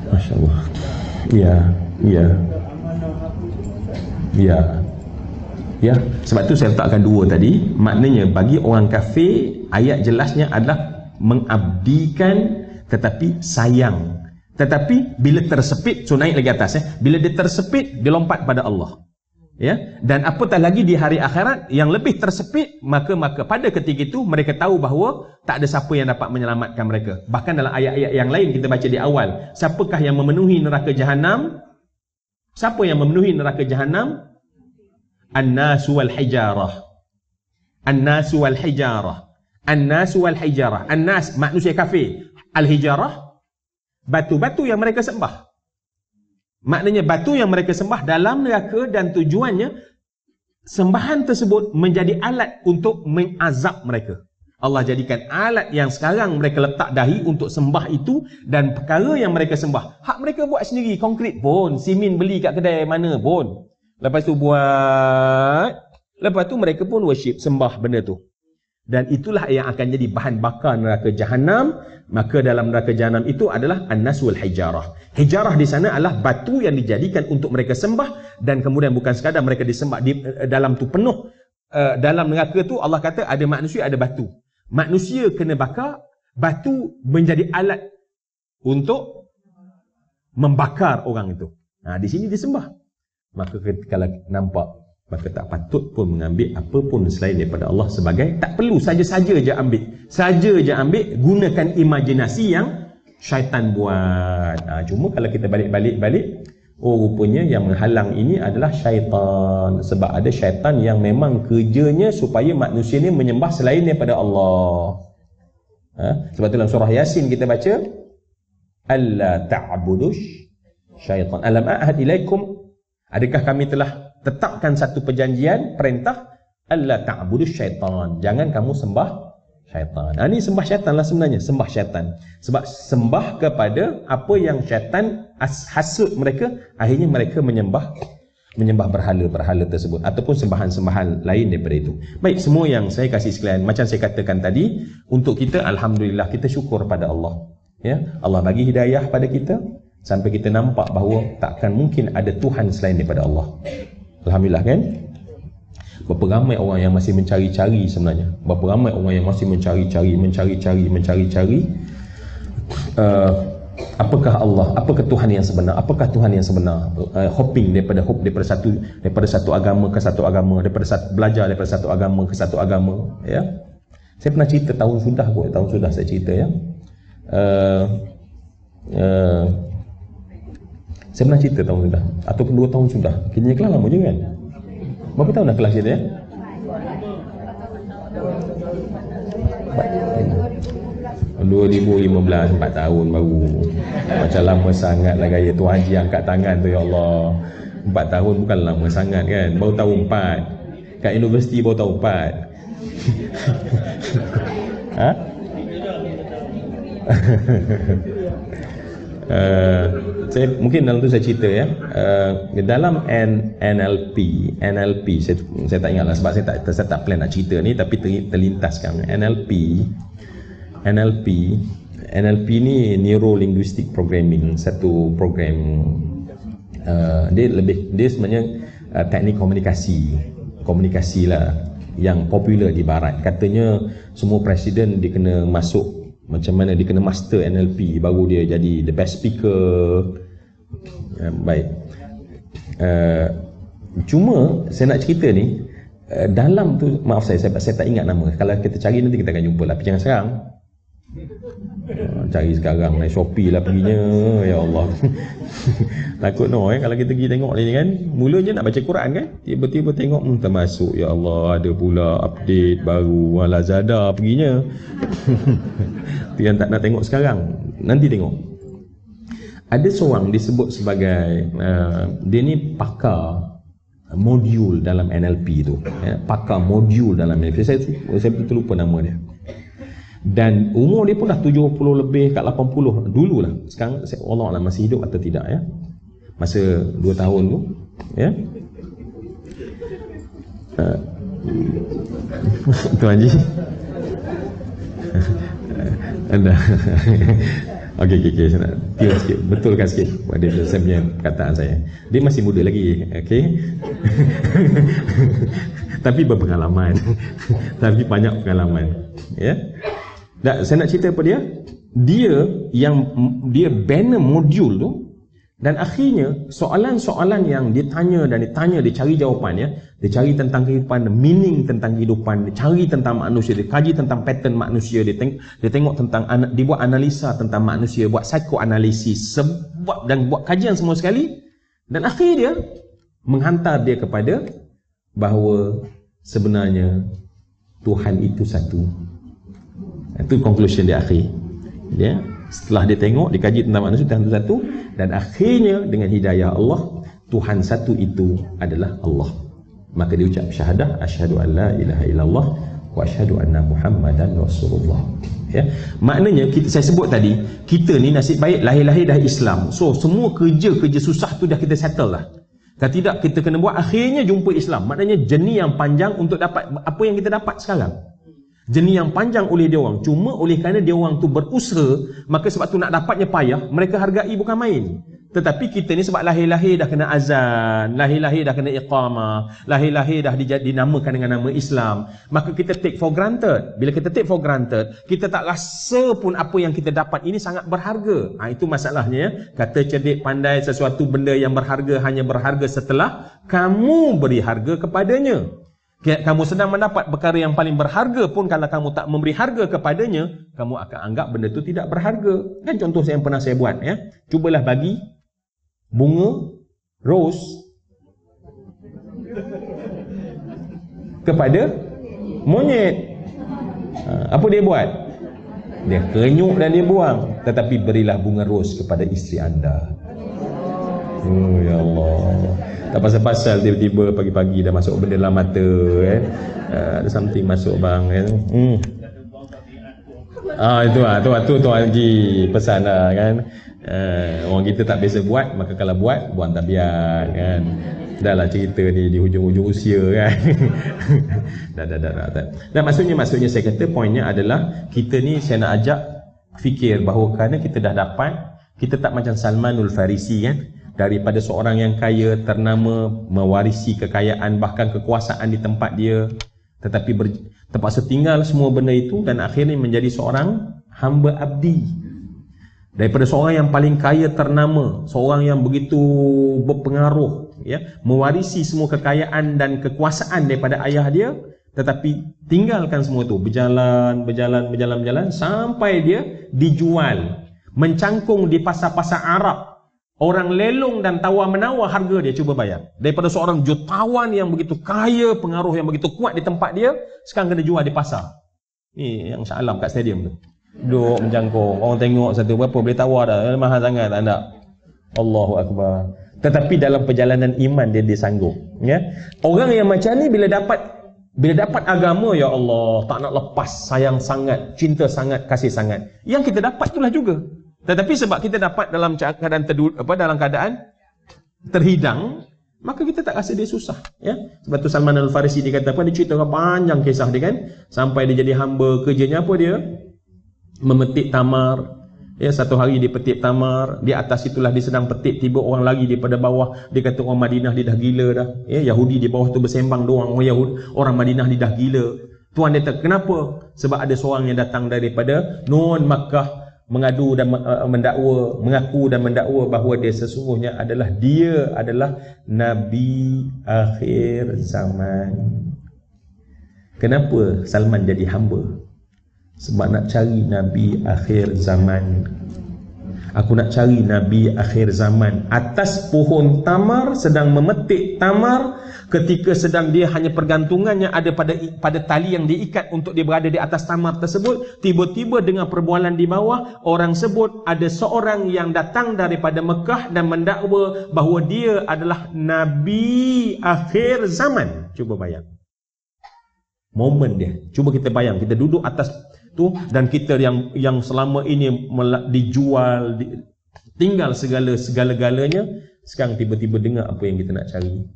Masya Allah. Ya, ya. Ya. Ya, sebab tu saya letakkan dua tadi. Maknanya bagi orang kafir ayat jelasnya adalah mengabdikan tetapi sayang. Tetapi bila tersepit, so naik lagi atas eh. Bila dia tersepit, dia lompat pada Allah. Ya, dan apatah lagi di hari akhirat yang lebih tersepit, maka maka pada ketika itu mereka tahu bahawa tak ada siapa yang dapat menyelamatkan mereka. Bahkan dalam ayat-ayat yang lain kita baca di awal, siapakah yang memenuhi neraka jahanam? Siapa yang memenuhi neraka jahanam? An-nasu wal hijarah. An-nasu wal hijarah. An-nasu wal hijarah. An-nas manusia kafir. Al-hijarah batu-batu yang mereka sembah. Maknanya batu yang mereka sembah dalam neraka dan tujuannya sembahan tersebut menjadi alat untuk mengazab mereka. Allah jadikan alat yang sekarang mereka letak dahi untuk sembah itu dan perkara yang mereka sembah. Hak mereka buat sendiri, konkret pun. Simin beli kat kedai mana pun. Lepas tu buat. Lepas tu mereka pun worship, sembah benda tu. Dan itulah yang akan jadi bahan bakar neraka jahanam. Maka dalam neraka jahanam itu adalah an-nas wal hijarah. Hijarah di sana adalah batu yang dijadikan untuk mereka sembah. Dan kemudian bukan sekadar mereka disembah di, eh, dalam tu penuh. Uh, dalam neraka tu Allah kata ada manusia, ada batu. Manusia kena bakar, batu menjadi alat untuk membakar orang itu. Nah, di sini disembah maka kalau nampak maka tak patut pun mengambil apa pun selain daripada Allah sebagai tak perlu. Saja-saja je ambil. Saja je ambil gunakan imajinasi yang syaitan buat. Ha, cuma kalau kita balik-balik balik oh rupanya yang menghalang ini adalah syaitan. Sebab ada syaitan yang memang kerjanya supaya manusia ni menyembah selain daripada Allah. Ha? sebab tu dalam surah Yasin kita baca Allah ta'budush syaitan. Alam ahad ilaikum Adakah kami telah tetapkan satu perjanjian perintah Allah ta'budu syaitan. Jangan kamu sembah syaitan. Ha, ini sembah syaitan lah sebenarnya. Sembah syaitan. Sebab sembah kepada apa yang syaitan hasut mereka. Akhirnya mereka menyembah menyembah berhala-berhala tersebut. Ataupun sembahan-sembahan lain daripada itu. Baik, semua yang saya kasih sekalian. Macam saya katakan tadi. Untuk kita, Alhamdulillah, kita syukur pada Allah. Ya, Allah bagi hidayah pada kita sampai kita nampak bahawa takkan mungkin ada Tuhan selain daripada Allah. Alhamdulillah kan? Berapa ramai orang yang masih mencari-cari sebenarnya. Berapa ramai orang yang masih mencari-cari mencari-cari mencari-cari. Uh, apakah Allah apakah Tuhan yang sebenar apakah Tuhan yang sebenar? Uh, hopping daripada hop daripada satu daripada satu agama ke satu agama daripada satu, belajar daripada satu agama ke satu agama ya? Saya pernah cerita tahun sudah kot tahun sudah saya cerita ya? Uh, uh, saya pernah cerita tahun sudah. Ataupun dua tahun sudah. Kini kelas lama je kan? Berapa tahun dah kelas cerita ya 2015 4 tahun baru. Macam lama sangat lah gaya Tu Haji angkat tangan tu ya Allah. 4 tahun bukan lama sangat kan? Baru tahu 4 Kat universiti baru tahu 4 Ha? uh, saya mungkin dalam tu saya cerita ya. Uh, dalam N, NLP NLP saya saya tak ingatlah sebab saya tak saya tak plan nak cerita ni tapi ter, terlintaskan. NLP NLP NLP ni neuro linguistic programming satu program uh, dia lebih dia sebenarnya uh, teknik komunikasi komunikasi lah yang popular di barat. Katanya semua presiden dia kena masuk macam mana dia kena master NLP baru dia jadi the best speaker. Uh, baik. Uh, cuma saya nak cerita ni uh, dalam tu maaf saya, saya saya tak ingat nama. Kalau kita cari nanti kita akan jumpa lah. Tapi jangan sekarang cari sekarang naik Shopee lah perginya. Ya Allah. Takut no eh kalau kita pergi tengok ni kan? Mulanya nak baca Quran kan? Tiba-tiba tengok hmm, termasuk ya Allah ada pula update baru Lazada perginya. Itu yang tak nak tengok sekarang. Nanti tengok. Ada seorang disebut sebagai uh, Dia ni pakar Modul dalam NLP tu ya, Pakar modul dalam NLP Saya, saya betul lupa nama dia dan umur dia pun dah 70 lebih kat 80 dulu lah sekarang saya, Allah Allah masih hidup atau tidak ya masa 2 tahun tu ya uh, Tuan Haji ada Okey, okey, okey. Saya nak tiup sikit. Betulkan sikit pada saya punya perkataan saya. Dia masih muda lagi. Okey. Tapi berpengalaman. Tapi banyak pengalaman. Ya. Dan saya nak cerita apa dia? Dia yang dia banner modul tu dan akhirnya soalan-soalan yang dia tanya dan dia tanya dia cari jawapan ya. Dia cari tentang kehidupan, meaning tentang kehidupan, dia cari tentang manusia, dia kaji tentang pattern manusia, dia tengok dia tengok tentang dia buat analisa tentang manusia, buat psychoanalysis, sebab dan buat kajian semua sekali dan akhirnya dia menghantar dia kepada bahawa sebenarnya Tuhan itu satu. Itu conclusion dia akhir. Ya. Setelah dia tengok, dia kaji tentang manusia itu satu. Dan akhirnya dengan hidayah Allah, Tuhan satu itu adalah Allah. Maka dia ucap syahadah asyhadu an la ilaha illallah wa asyhadu anna muhammadan rasulullah. Ya. Maknanya kita saya sebut tadi kita ni nasib baik lahir-lahir dah Islam. So semua kerja-kerja susah tu dah kita settle lah kalau tidak kita kena buat akhirnya jumpa Islam. Maknanya jenis yang panjang untuk dapat apa yang kita dapat sekarang jenis yang panjang oleh dia orang cuma oleh kerana dia orang tu berusaha maka sebab tu nak dapatnya payah mereka hargai bukan main tetapi kita ni sebab lahir-lahir dah kena azan, lahir-lahir dah kena iqamah, lahir-lahir dah dinamakan dengan nama Islam, maka kita take for granted. Bila kita take for granted, kita tak rasa pun apa yang kita dapat ini sangat berharga. Ha, itu masalahnya. Ya. Kata cerdik pandai sesuatu benda yang berharga hanya berharga setelah kamu beri harga kepadanya. Kamu sedang mendapat perkara yang paling berharga pun kalau kamu tak memberi harga kepadanya, kamu akan anggap benda itu tidak berharga. Kan contoh yang pernah saya buat. ya. Cubalah bagi bunga rose kepada monyet. Ha, apa dia buat? Dia kenyuk dan dia buang. Tetapi berilah bunga rose kepada isteri anda. Oh ya Allah. Tak pasal-pasal tiba-tiba pagi-pagi dah masuk benda dalam mata kan. Uh, ada something masuk bang kan. Hmm. Ah itu ah tu tu tu lagi pesan lah kan. Uh, orang kita tak biasa buat maka kalau buat buang tabiat kan dah lah cerita ni di hujung-hujung usia kan dah, dah, dah, dah, dan maksudnya maksudnya saya kata poinnya adalah kita ni saya nak ajak fikir bahawa kerana kita dah dapat kita tak macam Salmanul Farisi kan daripada seorang yang kaya ternama mewarisi kekayaan bahkan kekuasaan di tempat dia tetapi ber, terpaksa tinggal semua benda itu dan akhirnya menjadi seorang hamba abdi. Daripada seorang yang paling kaya ternama seorang yang begitu berpengaruh ya mewarisi semua kekayaan dan kekuasaan daripada ayah dia tetapi tinggalkan semua itu. Berjalan berjalan berjalan berjalan sampai dia dijual mencangkung di pasar-pasar Arab orang lelong dan tawar menawar harga dia cuba bayar daripada seorang jutawan yang begitu kaya pengaruh yang begitu kuat di tempat dia sekarang kena jual di pasar ni yang Shah kat stadium tu Duduk menjangkung. Orang tengok satu berapa boleh tawar dah. Eh, mahal sangat tak nak. Allahu Akbar. Tetapi dalam perjalanan iman dia disanggup. Ya? Orang yang macam ni bila dapat bila dapat agama ya Allah tak nak lepas sayang sangat cinta sangat kasih sangat yang kita dapat itulah juga tetapi sebab kita dapat dalam keadaan terdu, apa dalam keadaan terhidang maka kita tak rasa dia susah ya. Sebab tu Salman Al-Farisi dia kata apa dia cerita panjang kisah dia kan. Sampai dia jadi hamba kerjanya apa dia? Memetik tamar ya. Satu hari dia petik tamar di atas itulah dia sedang petik tiba orang lagi daripada bawah. Dia kata orang Madinah dia dah gila dah ya. Yahudi di bawah tu bersembang doang orang Yahudi orang Madinah dia dah gila. Tuan dia kata kenapa? Sebab ada seorang yang datang daripada Nun Makkah mengadu dan uh, mendakwa mengaku dan mendakwa bahawa dia sesungguhnya adalah dia adalah nabi akhir zaman. Kenapa Salman jadi hamba? Sebab nak cari Nabi akhir zaman. Aku nak cari Nabi akhir zaman Atas pohon tamar Sedang memetik tamar Ketika sedang dia hanya pergantungannya Ada pada pada tali yang diikat Untuk dia berada di atas tamar tersebut Tiba-tiba dengan perbualan di bawah Orang sebut ada seorang yang datang Daripada Mekah dan mendakwa Bahawa dia adalah Nabi akhir zaman. Cuba bayang. Momen dia. Cuba kita bayang. Kita duduk atas tu dan kita yang yang selama ini dijual di, tinggal segala segala-galanya sekarang tiba-tiba dengar apa yang kita nak cari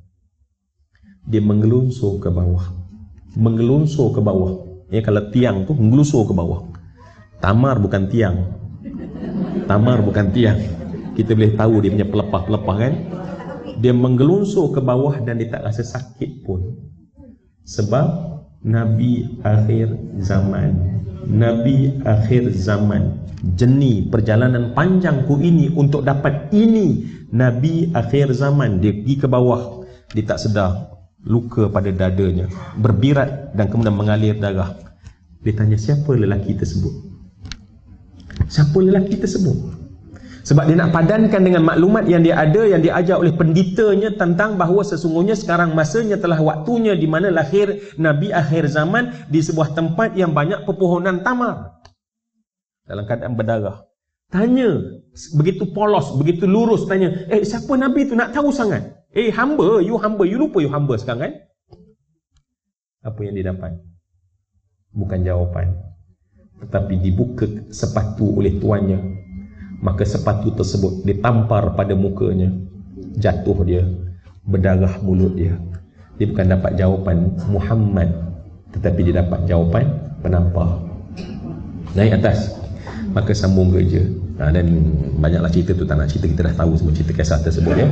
dia mengelunsur ke bawah. Mengelunsur ke bawah. Ya kalau tiang tu mengelunsur ke bawah. Tamar bukan tiang. Tamar bukan tiang. Kita boleh tahu dia punya pelepah-pelepah kan? Dia menggelunsur ke bawah dan dia tak rasa sakit pun. Sebab Nabi akhir zaman Nabi akhir zaman jeni perjalanan panjangku ini untuk dapat ini. Nabi akhir zaman dia pergi ke bawah. Dia tak sedar luka pada dadanya berbirat dan kemudian mengalir darah dia tanya siapa lelaki tersebut siapa lelaki tersebut sebab dia nak padankan dengan maklumat yang dia ada yang diajar oleh penditanya tentang bahawa sesungguhnya sekarang masanya telah waktunya di mana lahir Nabi akhir zaman di sebuah tempat yang banyak pepohonan tamar. Dalam keadaan berdarah. Tanya, begitu polos, begitu lurus tanya, eh siapa Nabi tu nak tahu sangat? Eh hamba, you hamba, you lupa you hamba sekarang kan? Apa yang dia dapat? Bukan jawapan. Tetapi dibuka sepatu oleh tuannya. Maka sepatu tersebut ditampar pada mukanya. Jatuh dia. Berdarah mulut dia. Dia bukan dapat jawapan Muhammad. Tetapi dia dapat jawapan penampar. Naik atas. Maka sambung kerja ha, dan banyaklah cerita tu tak nak cerita kita dah tahu semua cerita kisah tersebut ya.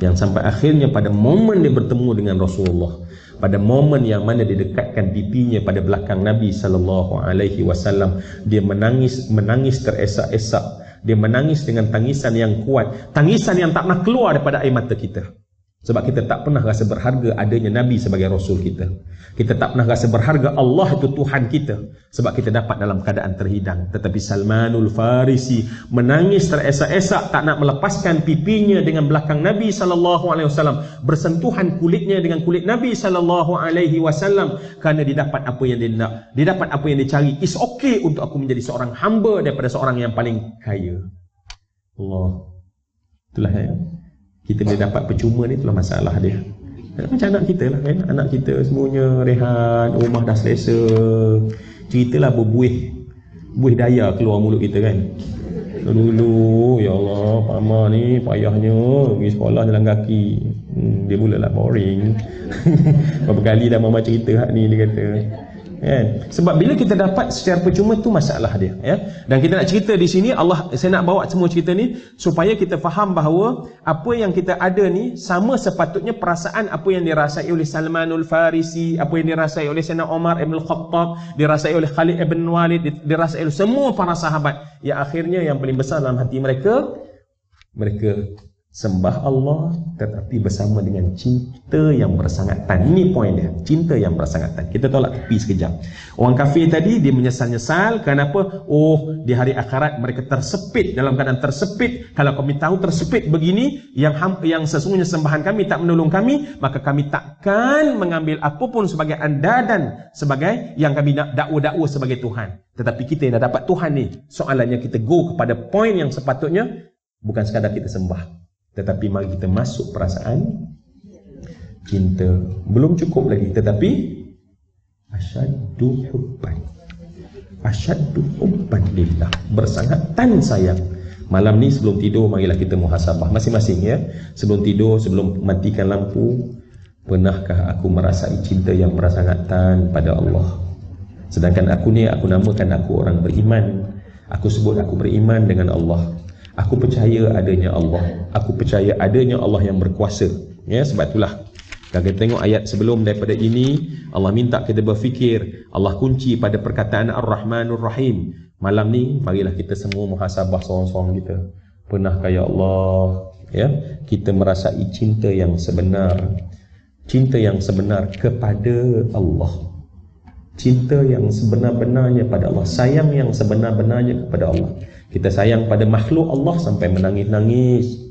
Yang sampai akhirnya pada momen dia bertemu dengan Rasulullah pada momen yang mana dia dekatkan pipinya pada belakang Nabi sallallahu alaihi wasallam dia menangis menangis teresak-esak. Dia menangis dengan tangisan yang kuat tangisan yang tak pernah keluar daripada air mata kita sebab kita tak pernah rasa berharga adanya Nabi sebagai Rasul kita. Kita tak pernah rasa berharga Allah itu Tuhan kita. Sebab kita dapat dalam keadaan terhidang. Tetapi Salmanul Farisi menangis teresak-esak tak nak melepaskan pipinya dengan belakang Nabi SAW. Bersentuhan kulitnya dengan kulit Nabi SAW. Kerana dia dapat apa yang dia nak. Dia dapat apa yang dia cari. It's okay untuk aku menjadi seorang hamba daripada seorang yang paling kaya. Allah. Itulah ya kita boleh dapat percuma ni itulah masalah dia. Macam anak kita lah kan? Anak kita semuanya rehat rumah dah selesa. Ceritalah berbuih buih daya keluar mulut kita kan? Dulu ya Allah Mama ni payahnya pergi sekolah jalan kaki. Hmm, dia mula lah boring. Berapa kali dah Mama cerita hak ni dia kata kan sebab bila kita dapat secara percuma tu masalah dia ya. Dan kita nak cerita di sini Allah saya nak bawa semua cerita ni supaya kita faham bahawa apa yang kita ada ni sama sepatutnya perasaan apa yang dirasai oleh Salmanul Farisi apa yang dirasai oleh Sayyidina Umar Ibn Khattab dirasai oleh Khalid Ibn Walid dirasai oleh semua para sahabat. Yang akhirnya yang paling besar dalam hati mereka mereka sembah Allah tetapi bersama dengan cinta yang bersangatan ini poin dia cinta yang bersangatan kita tolak tepi sekejap. Orang kafir tadi dia menyesal-nyesal. Kenapa? Oh di hari akhirat mereka tersepit. Dalam keadaan tersepit kalau kami tahu tersepit begini yang yang sesungguhnya sembahan kami tak menolong kami maka kami takkan mengambil apapun sebagai andadan sebagai yang kami nak dakwa-dakwa sebagai Tuhan. Tetapi kita yang dah dapat Tuhan ni soalannya kita go kepada poin yang sepatutnya bukan sekadar kita sembah tetapi mari kita masuk perasaan cinta. Belum cukup lagi tetapi asyaddu hubban. Asyaddu hubban lillah. Bersangatan sayang. Malam ni sebelum tidur marilah kita muhasabah masing-masing ya. Sebelum tidur, sebelum matikan lampu, pernahkah aku merasai cinta yang bersangatan pada Allah? Sedangkan aku ni aku namakan aku orang beriman. Aku sebut aku beriman dengan Allah. Aku percaya adanya Allah. Aku percaya adanya Allah yang berkuasa. Ya, sebab itulah kalau kita tengok ayat sebelum daripada ini, Allah minta kita berfikir, Allah kunci pada perkataan Ar-Rahmanur Rahim. Malam ni, marilah kita semua muhasabah seorang-seorang kita. Pernahkah ya Allah, ya, kita merasai cinta yang sebenar. Cinta yang sebenar kepada Allah. Cinta yang sebenar-benarnya pada Allah. Sayang yang sebenar-benarnya kepada Allah. Kita sayang pada makhluk Allah sampai menangis-nangis.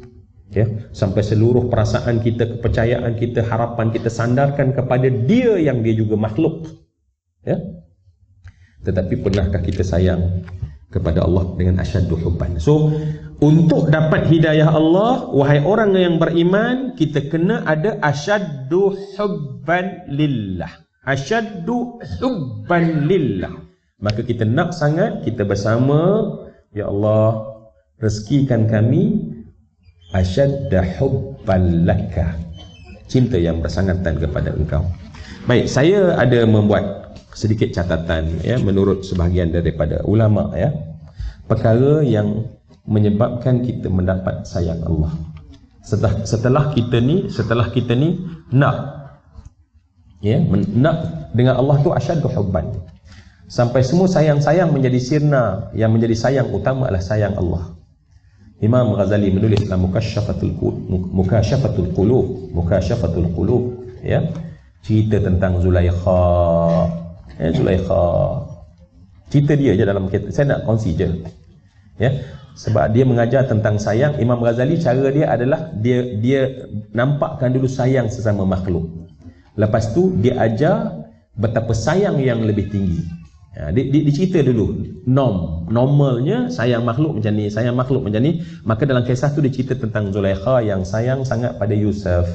Ya, sampai seluruh perasaan kita, kepercayaan kita, harapan kita sandarkan kepada Dia yang Dia juga makhluk. Ya. Tetapi pernahkah kita sayang kepada Allah dengan asyaddu hubban? So, untuk dapat hidayah Allah, wahai orang yang beriman, kita kena ada asyaddu hubban lillah. Asyaddu hubban lillah. Maka kita nak sangat kita bersama Ya Allah Rezekikan kami Asyadda hubban laka Cinta yang bersangatan kepada engkau. Baik, saya ada membuat sedikit catatan ya menurut sebahagian daripada ulama ya. Perkara yang menyebabkan kita mendapat sayang Allah. Setelah setelah kita ni setelah kita ni nak ya nak dengan Allah tu asyaddu hubban sampai semua sayang-sayang menjadi sirna. Yang menjadi sayang utama adalah sayang Allah. Imam Ghazali menulis dalam Mukasyafatul Mukasyafatul Qulub Mukasyafatul Qulub ya. Cerita tentang Zulaikha. Ya Zulaikha. Cerita dia je dalam saya nak kongsi je ya. Sebab dia mengajar tentang sayang. Imam Ghazali cara dia adalah dia dia nampakkan dulu sayang sesama makhluk. Lepas tu dia ajar betapa sayang yang lebih tinggi ya, dia, dia, dia cerita dulu. Norm normalnya sayang makhluk macam ni sayang makhluk macam ni maka dalam kisah tu dia cerita tentang Zulaikha yang sayang sangat pada Yusuf.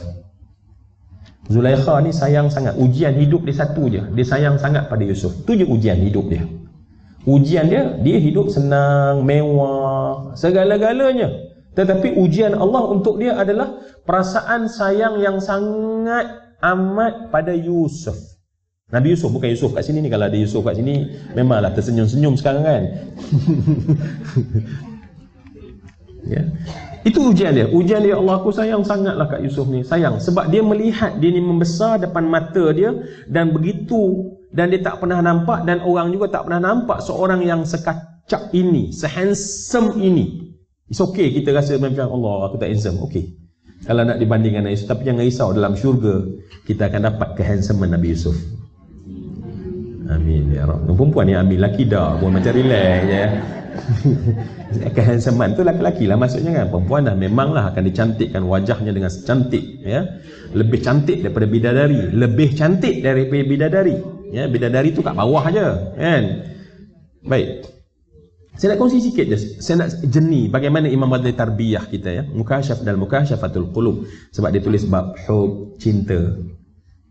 Zulaikha ni sayang sangat. Ujian hidup dia satu je. Dia sayang sangat pada Yusuf. Tu je ujian hidup dia. Ujian dia dia hidup senang mewah segala-galanya. Tetapi ujian Allah untuk dia adalah perasaan sayang yang sangat amat pada Yusuf Nabi Yusuf bukan Yusuf kat sini ni kalau ada Yusuf kat sini memanglah tersenyum-senyum sekarang kan ya itu ujian dia ujian dia Allah aku sayang sangatlah kat Yusuf ni sayang sebab dia melihat dia ni membesar depan mata dia dan begitu dan dia tak pernah nampak dan orang juga tak pernah nampak seorang yang sekacak ini, sehandsome ini. It's okay kita rasa macam Allah aku tak handsome. Okay. Kalau nak dibandingkan Nabi Yusuf tapi jangan risau dalam syurga kita akan dapat kehandsomean Nabi Yusuf. Amin ya Rabb. Perempuan ni ambil laki dah pun macam relax je. kehandsomean tu laki-laki lah maksudnya kan. Perempuan dah memanglah akan dicantikkan wajahnya dengan cantik ya. Lebih cantik daripada bidadari, lebih cantik daripada bidadari. Ya bidadari tu kat bawah aja kan. Baik. Saya nak kongsi sikit je. Saya nak jeni bagaimana Imam Ghazali tarbiyah kita ya. Mukasyaf dan mukasyafatul qulub. Sebab dia tulis bab hub cinta.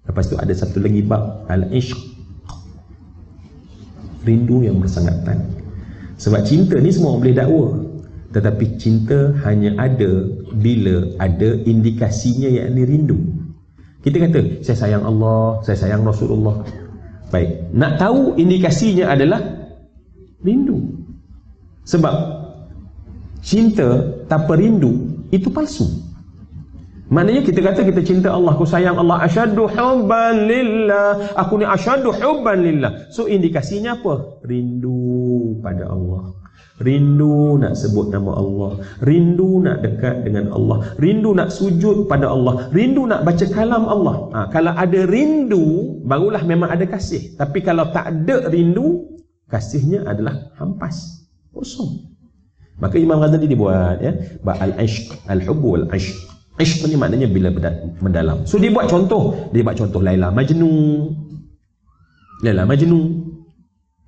Lepas tu ada satu lagi bab al ishq rindu yang bersangatan sebab cinta ni semua boleh dakwa. Tetapi cinta hanya ada bila ada indikasinya yang ini rindu. Kita kata saya sayang Allah saya sayang Rasulullah. Baik, nak tahu indikasinya adalah rindu. Sebab cinta tanpa rindu itu palsu. Maknanya kita kata kita cinta Allah, aku sayang Allah, asyaddu hubban lillah. Aku ni asyaddu hubban lillah. So indikasinya apa? Rindu pada Allah. Rindu nak sebut nama Allah. Rindu nak dekat dengan Allah. Rindu nak sujud pada Allah. Rindu nak baca kalam Allah. Ha, Kalau ada rindu Barulah memang ada kasih. Tapi kalau tak ada rindu Kasihnya adalah hampas. Kosong. Maka Imam Ghazali dibuat ya, Al-Ishq Al-Hubbu Al-Ishq Ishq ni maknanya bila mendalam. So dia buat contoh. Dia buat contoh Laila Majnun. Laila Majnun.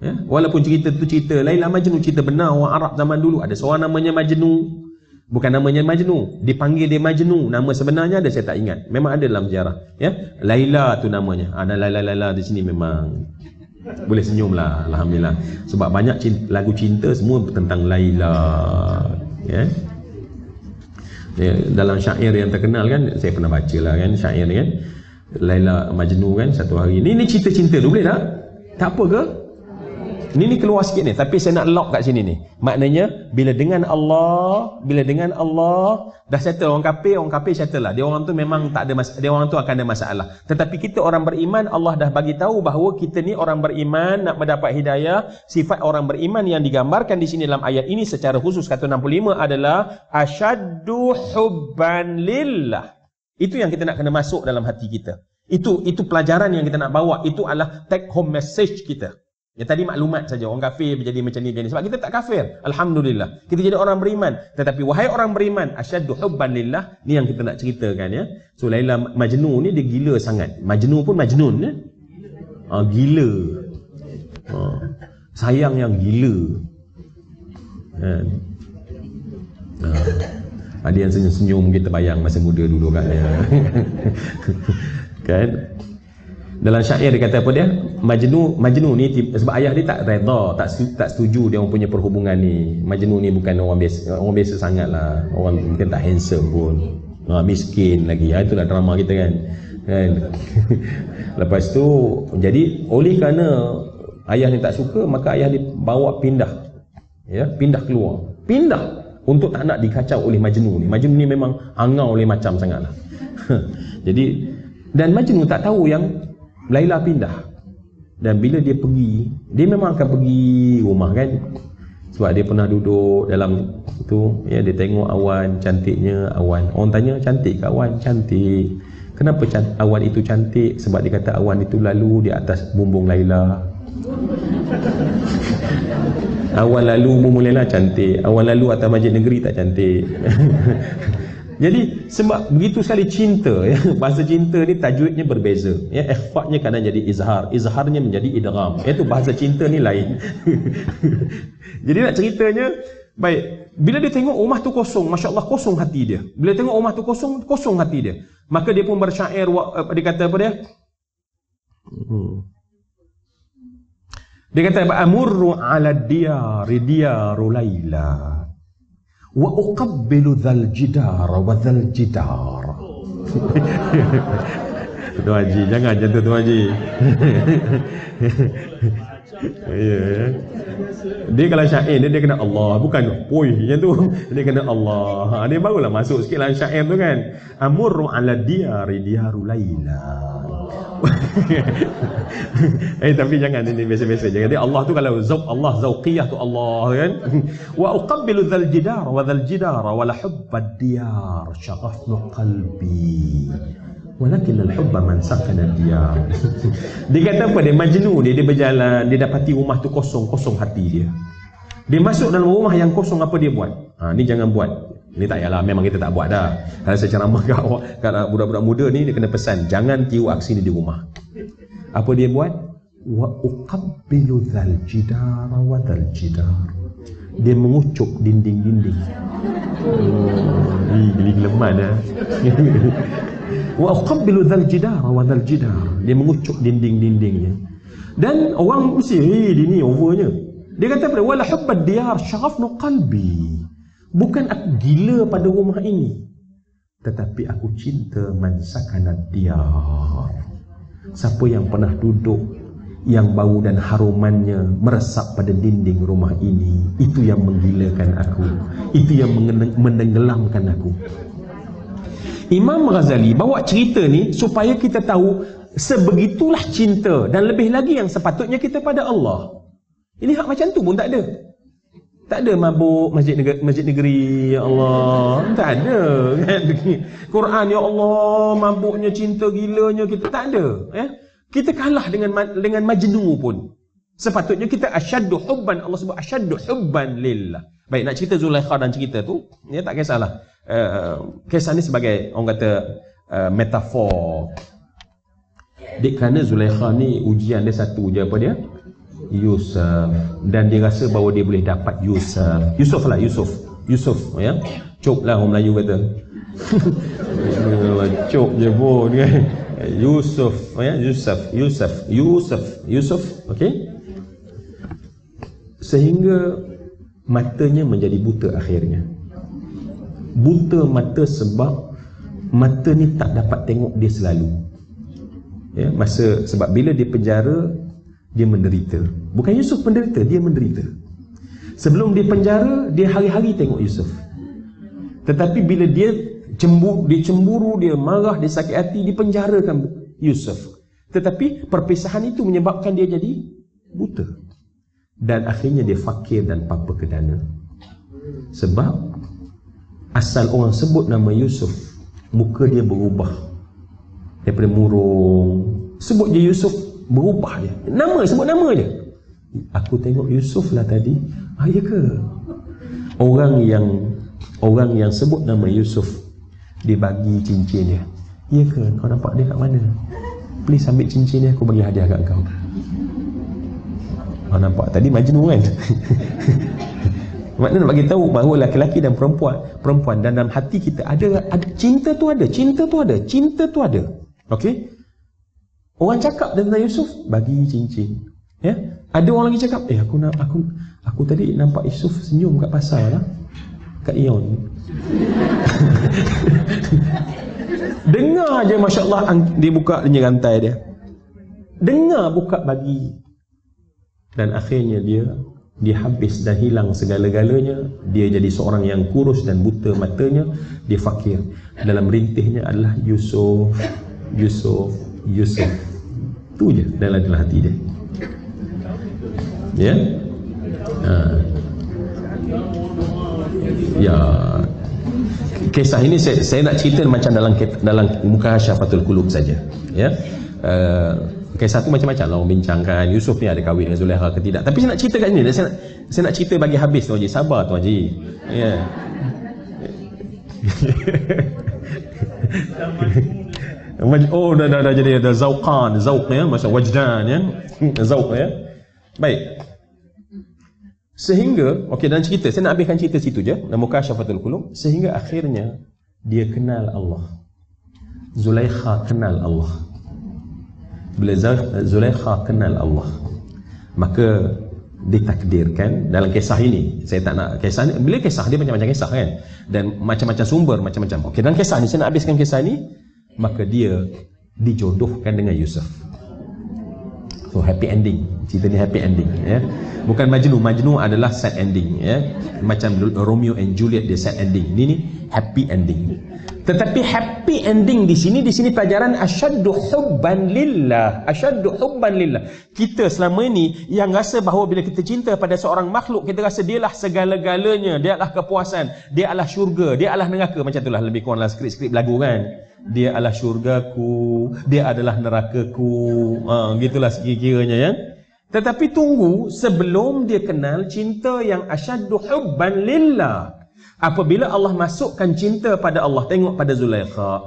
Ya? Walaupun cerita tu cerita Laila Majnu cerita benar orang Arab zaman dulu. Ada seorang namanya Majnu bukan namanya Majnu dipanggil dia Majnu nama sebenarnya ada saya tak ingat. Memang ada dalam sejarah. Ya? Laila tu namanya. Ada ah, Laila Laila di sini memang boleh senyum lah Alhamdulillah. Sebab banyak cinta, lagu cinta semua tentang Laila. Ya Ya, dalam syair yang terkenal kan saya pernah baca lah kan syair ni kan. Laila Majnu kan satu hari. Ni ni cerita cinta tu boleh tak? Tak apa ke ini ni keluar sikit ni tapi saya nak lock kat sini ni. Maknanya bila dengan Allah bila dengan Allah dah settle orang kafir orang kafir settle lah. Dia orang tu memang tak ada masalah dia orang tu akan ada masalah. Tetapi kita orang beriman Allah dah bagi tahu bahawa kita ni orang beriman nak mendapat hidayah sifat orang beriman yang digambarkan di sini dalam ayat ini secara khusus kata 65 adalah asyaddu hubban lillah. Itu yang kita nak kena masuk dalam hati kita. Itu itu pelajaran yang kita nak bawa. Itu adalah take home message kita Ya tadi maklumat saja orang kafir menjadi macam ni, Sebab kita tak kafir. Alhamdulillah. Kita jadi orang beriman. Tetapi wahai orang beriman, asyaddu hubban lillah, ni yang kita nak ceritakan ya. So Laila Majnun ni dia gila sangat. Majnun pun Majnun ya. Ha, gila. Ha, sayang yang gila. Kan? Ha. Ada yang senyum-senyum kita bayang masa muda dulu kan. Ya. kan? Dalam syair dia kata apa dia? Majnu Majnu ni sebab ayah dia tak redha tak tak setuju dia orang punya perhubungan ni. Majnu ni bukan orang biasa orang biasa sangatlah. Orang mungkin tak handsome pun. Ha, miskin lagi. Ha, itulah drama kita kan. Kan? Lepas tu jadi oleh kerana ayah ni tak suka maka ayah dia bawa pindah. Ya pindah keluar. Pindah untuk tak nak dikacau oleh Majnun ni. Majnun ni memang hangau oleh macam sangatlah. Jadi dan Majnun tak tahu yang Laila pindah. Dan bila dia pergi, dia memang akan pergi rumah kan. Sebab dia pernah duduk dalam tu, ya dia tengok awan cantiknya awan. Orang tanya cantik ke awan? Cantik. Kenapa can- awan itu cantik? Sebab dia kata awan itu lalu di atas bumbung Laila. Awan lalu bumbung Laila cantik. Awan lalu atas masjid negeri tak cantik. Jadi sebab begitu sekali cinta ya, bahasa cinta ni tajwidnya berbeza. Ya, ikhfa'nya kadang jadi izhar, izharnya menjadi idgham. Itu bahasa cinta ni lain. jadi nak ceritanya baik, bila dia tengok rumah tu kosong, masya-Allah kosong hati dia. Bila tengok rumah tu kosong, kosong hati dia. Maka dia pun bersyair dia kata apa dia? Hmm. Dia kata amurru ala diyari diyaru laila wa uqabbilu dhal jidar wa dhal jidar Tuan Haji, jangan macam tu Tuan Haji. Ya. Dia kalau syair dia, dia kena Allah Bukan Pui macam tu. Dia kena Allah. Ha, Dia barulah masuk sikit dalam syair tu kan. Amurru ala diyari diyaru layla eh tapi jangan ini biasa-biasa. Jangan dia Allah tu kalau zauq Allah zauqiyah tu Allah kan? Wa uqabbilu dzal jidar wa dzal jidar wa la hubbad diyar syaghafnu qalbi. Walakin al hubba man sakana diyar. Dia kata apa? Dia majnun dia dia berjalan dia dapati rumah tu kosong kosong hati dia. Dia masuk dalam rumah yang kosong apa dia buat? Ha ni jangan buat ini tak payahlah memang kita tak buat dah. Kalau saya ceramah kat awak kat budak-budak muda ni dia kena pesan jangan tiru aksi ni di rumah. Apa dia buat? Wa uqabbilu dzal jidar wa dzal jidar. Dia mengucuk dinding-dinding. Oh, ini geli geleman dah. wa uqabbilu dzal jidar wa dzal jidar. Dia mengucuk dinding-dindingnya. Dan orang mesti, "Eh, dia ni overnya." Dia kata pada wala hubbad diyar syarafnu qalbi. Bukan aku gila pada rumah ini. Tetapi aku cinta mansakanat dia. Siapa yang pernah duduk Yang bau dan harumannya Meresap pada dinding rumah ini Itu yang menggilakan aku. Itu yang menenggelamkan aku. Imam Ghazali bawa cerita ni Supaya kita tahu Sebegitulah cinta Dan lebih lagi yang sepatutnya kita pada Allah. Ini hak macam tu pun tak ada tak ada mabuk masjid negeri, masjid negeri ya Allah. Tak ada kan. Quran ya Allah, mabuknya cinta gilanya kita tak ada, ya. Kita kalah dengan dengan majnu pun. Sepatutnya kita asyaddu hubban Allah sebut asyaddu hubban lillah. Baik nak cerita Zulaikha dan cerita tu, ya tak kisahlah. Uh, kisah ni sebagai orang kata uh, metafor. Dek kerana Zulaikha ni ujian dia satu je apa dia? Yusuf. Dan dia rasa bahawa dia boleh dapat Yusuf. Yusuf lah Yusuf. Yusuf ya? Cop lah orang Melayu kata. Cop je pun kan? Yusuf ya? Yusuf Yusuf Yusuf Yusuf okey? Sehingga matanya menjadi buta akhirnya. Buta mata sebab mata ni tak dapat tengok dia selalu. Ya masa sebab bila dia penjara dia menderita. Bukan Yusuf menderita, dia menderita. Sebelum dia penjara, dia hari-hari tengok Yusuf. Tetapi bila dia cemburu, dia cemburu, dia marah, dia sakit hati, dipenjarakan Yusuf. Tetapi perpisahan itu menyebabkan dia jadi buta. Dan akhirnya dia fakir dan papa kedana. Sebab asal orang sebut nama Yusuf, muka dia berubah. Daripada murung. Sebut dia Yusuf, berubah dia. Nama sebut nama je. Aku tengok Yusuf lah tadi. Ah ya ke? Orang yang orang yang sebut nama Yusuf dia bagi cincin dia. Ya ke? Kau nampak dia kat mana? Please ambil cincin dia aku bagi hadiah kat kau. Kau nampak tadi majnun kan? Maknanya nak bagi tahu bahawa laki-laki dan perempuan perempuan dan dalam hati kita ada ada cinta tu ada cinta tu ada cinta tu ada. Okey Orang cakap tentang Yusuf bagi cincin. Ya? Ada orang lagi cakap, "Eh aku nak aku aku tadi nampak Yusuf senyum kat pasar lah." Kat Ion. Dengar je masya-Allah dia buka dia rantai dia. Dengar buka bagi. Dan akhirnya dia dia habis dan hilang segala-galanya dia jadi seorang yang kurus dan buta matanya dia fakir dalam rintihnya adalah Yusuf Yusuf Yusuf tu je dalam dalam hati dia. Ya? Ha. ya. Kisah ini saya, saya nak cerita macam dalam dalam muka syafatul kulub saja. Ya? Uh, Kisah tu macam-macam lah. Orang bincangkan. Yusuf ni ada kahwin dengan Zulaiha ke tidak. Tapi saya nak cerita kat sini. Saya nak, saya nak cerita bagi habis tu Haji. Sabar tu Haji. Ya Oh dah dah dah jadi ada zauqan Zauq ya Masa wajdan ya. Zauq ya. Baik. Sehingga Okey dalam cerita Saya nak habiskan cerita situ je Dalam muka syafatul kulub Sehingga akhirnya Dia kenal Allah. Zulaikha kenal Allah. Bila Zulaikha kenal Allah maka ditakdirkan dalam kisah ini. Saya tak nak kisah ni. Bila kisah dia macam-macam kisah kan? Dan macam-macam sumber macam-macam. Okey dalam kisah ni saya nak habiskan kisah ni maka dia dijodohkan dengan Yusuf. So happy ending. Cerita ni happy ending ya. Bukan Majnun. Majnun adalah sad ending ya. Macam Romeo and Juliet dia sad ending. Ini ni happy ending. Tetapi happy ending di sini di sini pelajaran asyaddu hubban lillah. Asyaddu hubban lillah. Kita selama ini yang rasa bahawa bila kita cinta pada seorang makhluk kita rasa dialah segala-galanya, dia adalah kepuasan, dia adalah syurga, dia adalah neraka. Macam itulah lebih kurang dalam skrip-skrip lagu kan. Dia adalah syurgaku, dia adalah nerakaku. Ha gitulah sekiranya ya. Tetapi tunggu sebelum dia kenal cinta yang asyaddu hubban lillah. Apabila Allah masukkan cinta pada Allah, tengok pada Zulaikha.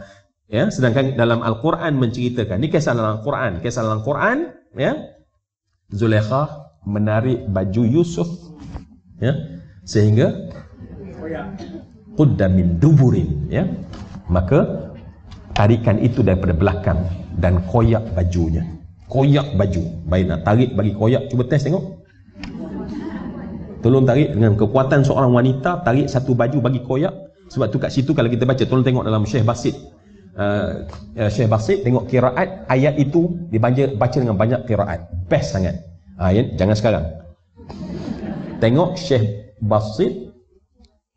Ya, sedangkan dalam Al-Quran menceritakan, ini kisah dalam Al-Quran, kisah dalam Al-Quran, ya. Zulaikha menarik baju Yusuf ya, sehingga qudda min duburin, ya. Maka tarikan itu daripada belakang dan koyak bajunya. Koyak baju. Baik nak tarik bagi koyak, cuba test tengok. Tolong tarik dengan kekuatan seorang wanita tarik satu baju bagi koyak. Sebab tu kat situ kalau kita baca tolong tengok dalam Syekh Basit. Uh, uh, Syekh Basit tengok kiraat ayat itu dibaca baca dengan banyak kiraat. Best sangat. Ayat jangan sekarang. Tengok Syekh Basit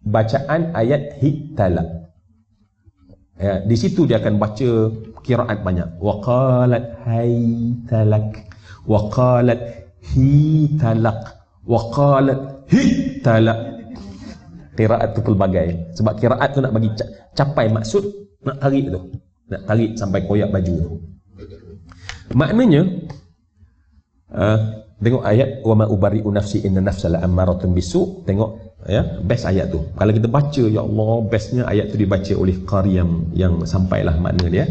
bacaan ayat hitala. Ya, di situ dia akan baca kiraat banyak. Wa qalat haytalak wa qalat hitalak wa qalat hitala kiraat tu pelbagai. Sebab kiraat tu nak bagi capai maksud nak tarik tu. Nak tarik sampai koyak baju tu. Maknanya uh, tengok ayat wa ma ubari'u nafsi inna nafsa la ammaratun bisu. Tengok ya best ayat tu. Kalau kita baca ya Allah bestnya ayat tu dibaca oleh qari yang yang sampailah makna dia.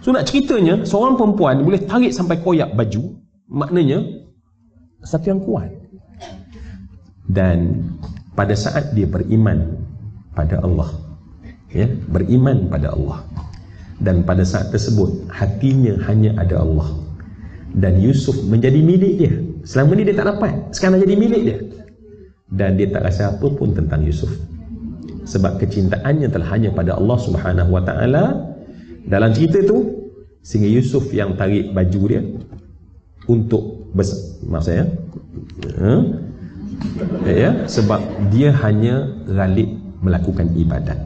So nak ceritanya seorang perempuan boleh tarik sampai koyak baju maknanya satu yang kuat. Dan pada saat dia beriman pada Allah ya beriman pada Allah dan pada saat tersebut hatinya hanya ada Allah dan Yusuf menjadi milik dia. Selama ni dia tak dapat sekarang jadi milik dia dan dia tak rasa apa pun tentang Yusuf. Sebab kecintaannya telah hanya pada Allah Subhanahu Wa Taala. Dalam cerita tu sehingga Yusuf yang tarik baju dia untuk maksudnya ha? ya sebab dia hanya ghalib melakukan ibadat.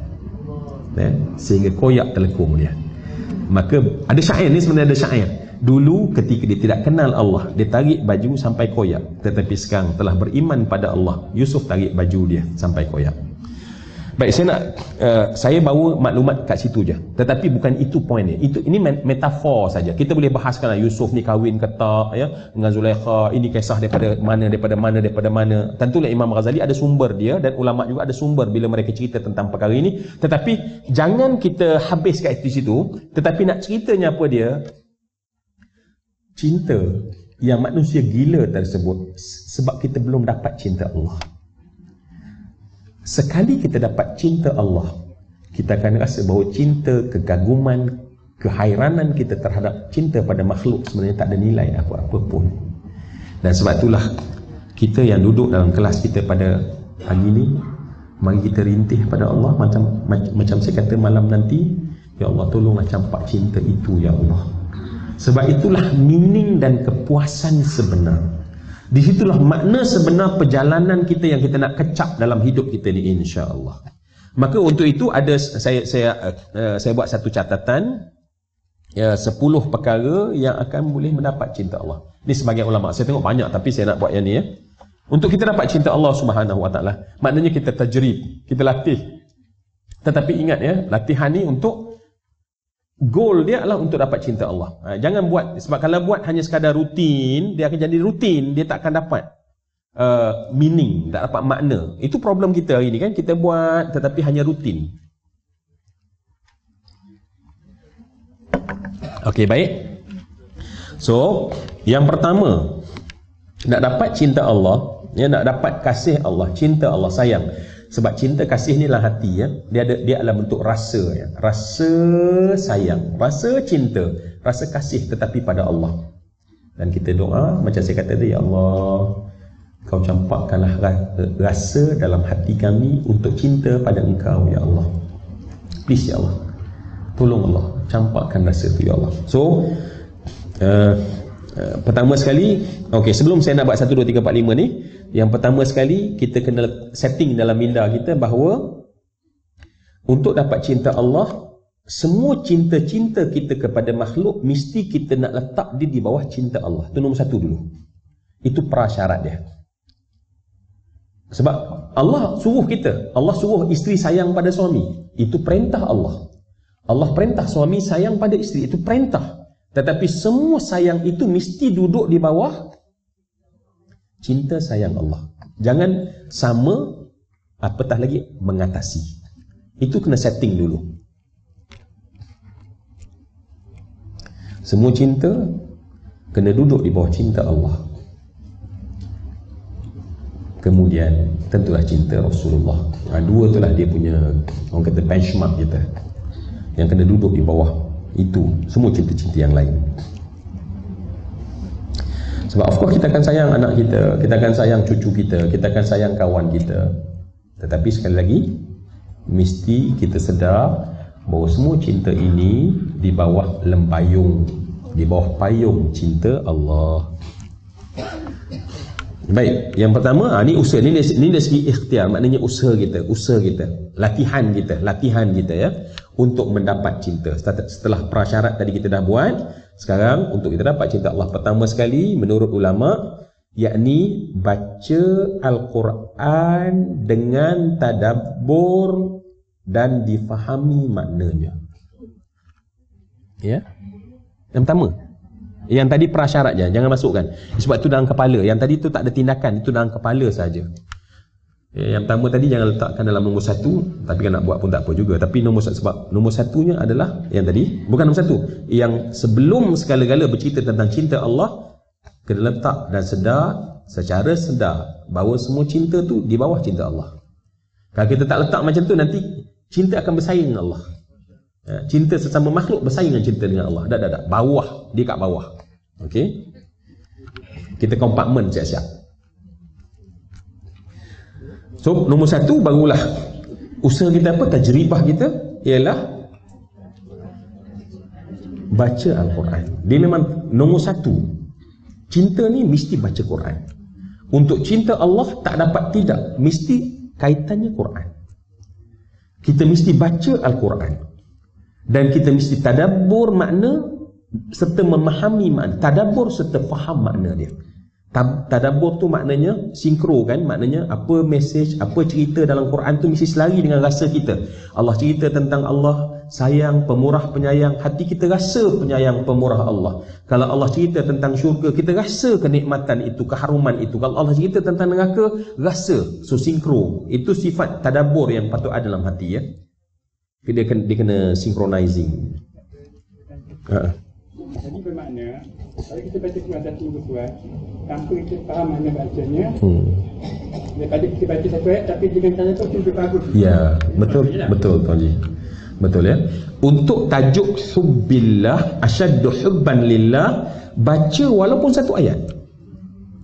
Ya sehingga koyak telekung dia. Maka ada syair ni sebenarnya ada syair dulu ketika dia tidak kenal Allah dia tarik baju sampai koyak tetapi sekarang telah beriman pada Allah Yusuf tarik baju dia sampai koyak Baik, saya nak uh, saya bawa maklumat kat situ je. Tetapi bukan itu poinnya. Itu ini metafor saja. Kita boleh bahaskan Yusuf ni kahwin ke tak ya dengan Zulaikha. Ini kisah daripada mana daripada mana daripada mana. Tentulah Imam Ghazali ada sumber dia dan ulama juga ada sumber bila mereka cerita tentang perkara ini. Tetapi jangan kita habis kat situ. Tetapi nak ceritanya apa dia? Cinta yang manusia gila tersebut sebab kita belum dapat cinta Allah. Sekali kita dapat cinta Allah, kita akan rasa bahawa cinta, kegaguman, kehairanan kita terhadap cinta pada makhluk sebenarnya tak ada nilai apa-apa pun. Dan sebab itulah kita yang duduk dalam kelas kita pada pagi ini, mari kita rintih pada Allah macam macam saya kata malam nanti, Ya Allah tolonglah campak cinta itu Ya Allah. Sebab itulah meaning dan kepuasan sebenar. Di situlah makna sebenar perjalanan kita yang kita nak kecap dalam hidup kita ni insya-Allah. Maka untuk itu ada saya saya uh, saya buat satu catatan ya 10 perkara yang akan boleh mendapat cinta Allah. Ni sebagai ulama. Saya tengok banyak tapi saya nak buat yang ni ya. Untuk kita dapat cinta Allah Subhanahu Wa Taala, maknanya kita tajrib, kita latih. Tetapi ingat ya, latihan ni untuk goal dia adalah untuk dapat cinta Allah. Ha, jangan buat sebab kalau buat hanya sekadar rutin, dia akan jadi rutin, dia tak akan dapat uh, meaning, tak dapat makna. Itu problem kita hari ni kan, kita buat tetapi hanya rutin. Okey, baik. So, yang pertama nak dapat cinta Allah, ya nak dapat kasih Allah, cinta Allah, sayang. Sebab cinta kasih ni lah hati ya. Dia ada dia adalah bentuk rasa ya. Rasa sayang, rasa cinta, rasa kasih tetapi pada Allah. Dan kita doa macam saya kata tadi ya Allah, kau campakkanlah rasa dalam hati kami untuk cinta pada engkau ya Allah. Please ya Allah. Tolong Allah campakkan rasa tu ya Allah. So uh, uh, pertama sekali, okey sebelum saya nak buat 1 2 3 4 5 ni, yang pertama sekali kita kena setting dalam minda kita bahawa untuk dapat cinta Allah semua cinta-cinta kita kepada makhluk mesti kita nak letak dia di bawah cinta Allah. Itu nombor satu dulu. Itu prasyarat dia. Sebab Allah suruh kita. Allah suruh isteri sayang pada suami. Itu perintah Allah. Allah perintah suami sayang pada isteri. Itu perintah. Tetapi semua sayang itu mesti duduk di bawah cinta sayang Allah. Jangan sama apatah lagi mengatasi. Itu kena setting dulu. Semua cinta kena duduk di bawah cinta Allah. Kemudian tentulah cinta Rasulullah. Ha, dua itulah dia punya orang kata benchmark kita. Yang kena duduk di bawah itu semua cinta-cinta yang lain. Sebab of course kita akan sayang anak kita, kita akan sayang cucu kita, kita akan sayang kawan kita. Tetapi sekali lagi, mesti kita sedar bahawa semua cinta ini di bawah lempayung, di bawah payung cinta Allah. Baik, yang pertama, ha, ni usaha, ni, ni dari segi ikhtiar, maknanya usaha kita, usaha kita, latihan kita, latihan kita ya, untuk mendapat cinta. Setelah prasyarat tadi kita dah buat, sekarang untuk kita dapat cinta Allah pertama sekali menurut ulama yakni baca Al-Quran dengan tadabbur dan difahami maknanya. Ya. Yang pertama. Yang tadi prasyarat je, jangan masukkan. Sebab itu dalam kepala. Yang tadi tu tak ada tindakan, itu dalam kepala saja. Ya, yang pertama tadi jangan letakkan dalam nombor satu Tapi kan nak buat pun tak apa juga. Tapi nombor satu sebab nombor satunya adalah Yang tadi Bukan nombor satu Yang sebelum segala-gala bercerita tentang cinta Allah Kena letak dan sedar Secara sedar Bahawa semua cinta tu di bawah cinta Allah. Kalau kita tak letak macam tu nanti Cinta akan bersaing dengan Allah. Ya, Cinta sesama makhluk bersaing dengan cinta dengan Allah. Tak, tak, tak. Bawah. Dia kat bawah. Okey? Kita kompartmen siap-siap So nombor satu barulah usaha kita apa tajribah kita ialah baca Al-Quran. Dia memang nombor satu. Cinta ni mesti baca Quran. Untuk cinta Allah tak dapat tidak mesti kaitannya Quran. Kita mesti baca Al-Quran. Dan kita mesti tadabbur makna serta memahami makna. Tadabbur serta faham makna dia tadabbur tu maknanya sinkro kan? Maknanya apa message apa cerita dalam Quran tu mesti selari dengan rasa kita. Allah cerita tentang Allah sayang pemurah penyayang. Hati kita rasa penyayang pemurah Allah. Kalau Allah cerita tentang syurga kita rasa kenikmatan itu keharuman itu. Kalau Allah cerita tentang neraka rasa. So sinkro. Itu sifat tadabbur yang patut ada dalam hati ya. Dia kena, dia kena synchronizing. Jadi bermakna kalau kita baca Quran satu berkuat tanpa kita faham mana bacanya hmm. daripada kita baca satu ayat tapi dengan cara tu kita bagus. Ya betul ya. betul Tuan Haji betul ya? Untuk tajuk hubbillah asyaddu hubban lillah baca walaupun satu ayat.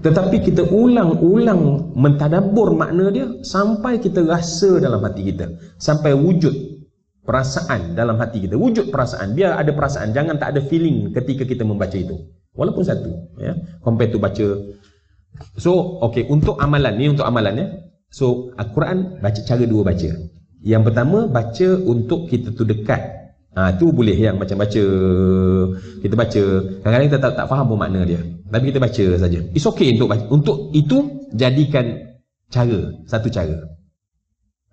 Tetapi kita ulang-ulang mentadabur makna dia sampai kita rasa dalam hati kita. Sampai wujud perasaan dalam hati kita. Wujud perasaan. Biar ada perasaan. Jangan tak ada feeling ketika kita membaca itu walaupun satu ya compare tu baca So, okay, untuk amalan ni untuk amalan ya. So, Al-Quran baca cara dua baca. Yang pertama baca untuk kita tu dekat. Ha, tu boleh yang macam baca kita baca. Kadang-kadang kita tak, tak faham pun makna dia. Tapi kita baca saja. It's okay untuk baca. Untuk itu jadikan cara, satu cara.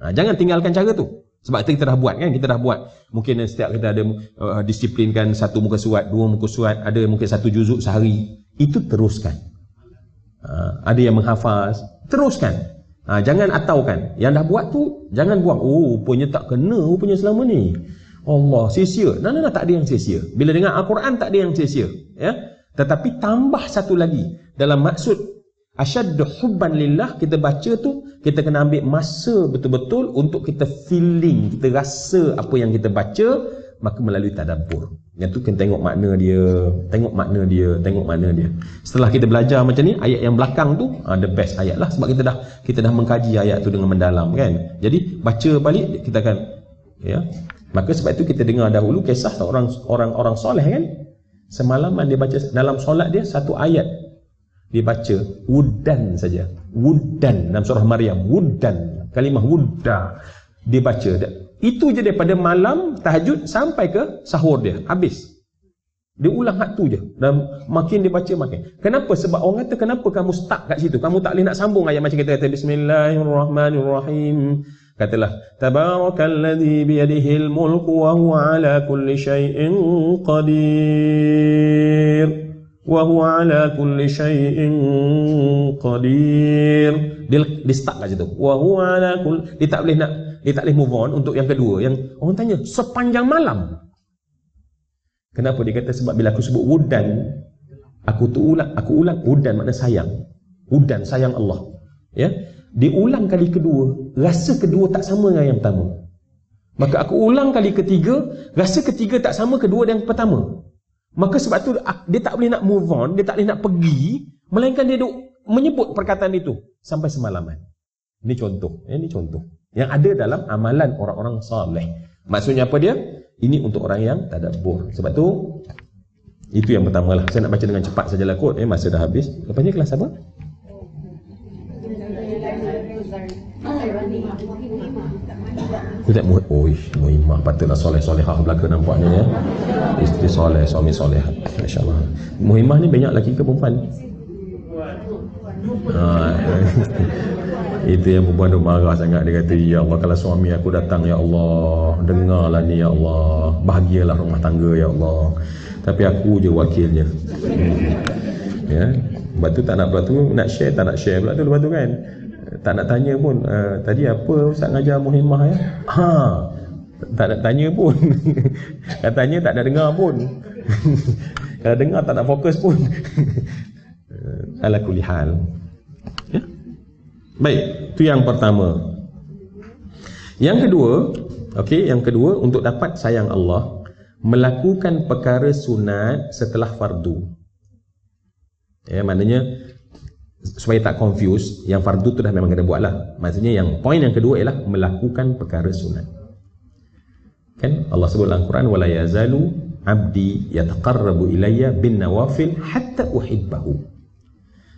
Ha, jangan tinggalkan cara tu. Sebab kita dah buat kan, kita dah buat. Mungkin setiap kita ada uh, disiplinkan satu muka surat, dua muka surat, ada mungkin satu juzuk sehari. Itu teruskan. Ha, ada yang menghafaz, teruskan. Ha, jangan ataukan. Yang dah buat tu, jangan buang. Oh, rupanya tak kena rupanya selama ni. Allah, sia-sia. Nah, nah, nah, tak ada yang sia-sia. Bila dengar Al-Quran, tak ada yang sia-sia. Ya? Tetapi tambah satu lagi. Dalam maksud, asyaddu hubban lillah, kita baca tu, kita kena ambil masa betul-betul untuk kita feeling, kita rasa apa yang kita baca, maka melalui tadabbur. Yang tu kena tengok makna dia, tengok makna dia, tengok makna dia. Setelah kita belajar macam ni, ayat yang belakang tu uh, the best ayat lah sebab kita dah kita dah mengkaji ayat tu dengan mendalam kan. Jadi baca balik kita akan ya. Maka sebab itu kita dengar dahulu kisah orang orang orang soleh kan. Semalaman dia baca dalam solat dia satu ayat dia baca wudan saja. Wudan dalam surah Maryam, wudan. Kalimah wudda dia baca itu je daripada malam tahajud sampai ke sahur dia. Habis. Dia ulang hak tu je. Dan makin dia baca makin. Kenapa? Sebab orang kata kenapa kamu stuck kat situ? Kamu tak boleh nak sambung ayat macam kita kata Bismillahirrahmanirrahim. Katalah Tabarakalladzi biyadihil mulku wa huwa ala kulli syai'in qadir. Huwa ala kulli syai'in qadir. Dia, dia stuck kat situ. Huwa ala kulli dia tak boleh nak dia tak boleh move on untuk yang kedua. Yang orang tanya sepanjang malam? Kenapa? Dia kata sebab bila aku sebut wudan aku tu ulang aku ulang wudan makna sayang. Wudan sayang Allah. Ya? Diulang kali kedua rasa kedua tak sama dengan yang pertama. Maka aku ulang kali ketiga rasa ketiga tak sama kedua dengan pertama maka sebab tu dia tak boleh nak move on dia tak boleh nak pergi melainkan dia duk menyebut perkataan itu sampai semalaman ini contoh ini contoh yang ada dalam amalan orang-orang soleh. Maksudnya apa dia? Ini untuk orang yang tak ada. Sebab tu itu yang pertama lah. Saya nak baca dengan cepat sajalah kot. Eh, masa dah habis. Lepas ni kelas apa? Kita muhid. Oh, muhimah. Patutlah soleh-solehah belaka nampaknya ya. Isteri soleh, suami soleh. Masya Allah. Ni banyak lelaki ke perempuan? Ha, itu yang perempuan tu marah sangat Dia kata Ya Allah kalau suami aku datang Ya Allah Dengarlah ni Ya Allah Bahagialah rumah tangga Ya Allah Tapi aku je wakilnya hmm. Ya Lepas tu tak nak Lepas tu nak share Tak nak share pula tu Lepas tu kan Tak nak tanya pun uh, Tadi apa Ustaz ngajar muhimah ya? Ha Tak nak tanya pun. Katanya tak nak dengar pun. Kalau dengar tak nak fokus pun. Ala kulihal Ya? Baik, itu yang pertama. Yang kedua, okey, yang kedua untuk dapat sayang Allah, melakukan perkara sunat setelah fardu. Ya, maknanya supaya tak confuse, yang fardu tu dah memang kena buatlah. Maksudnya yang poin yang kedua ialah melakukan perkara sunat. Kan Allah sebut dalam Quran wala yazalu abdi yataqarrabu ilayya bin nawafil hatta uhibbahu.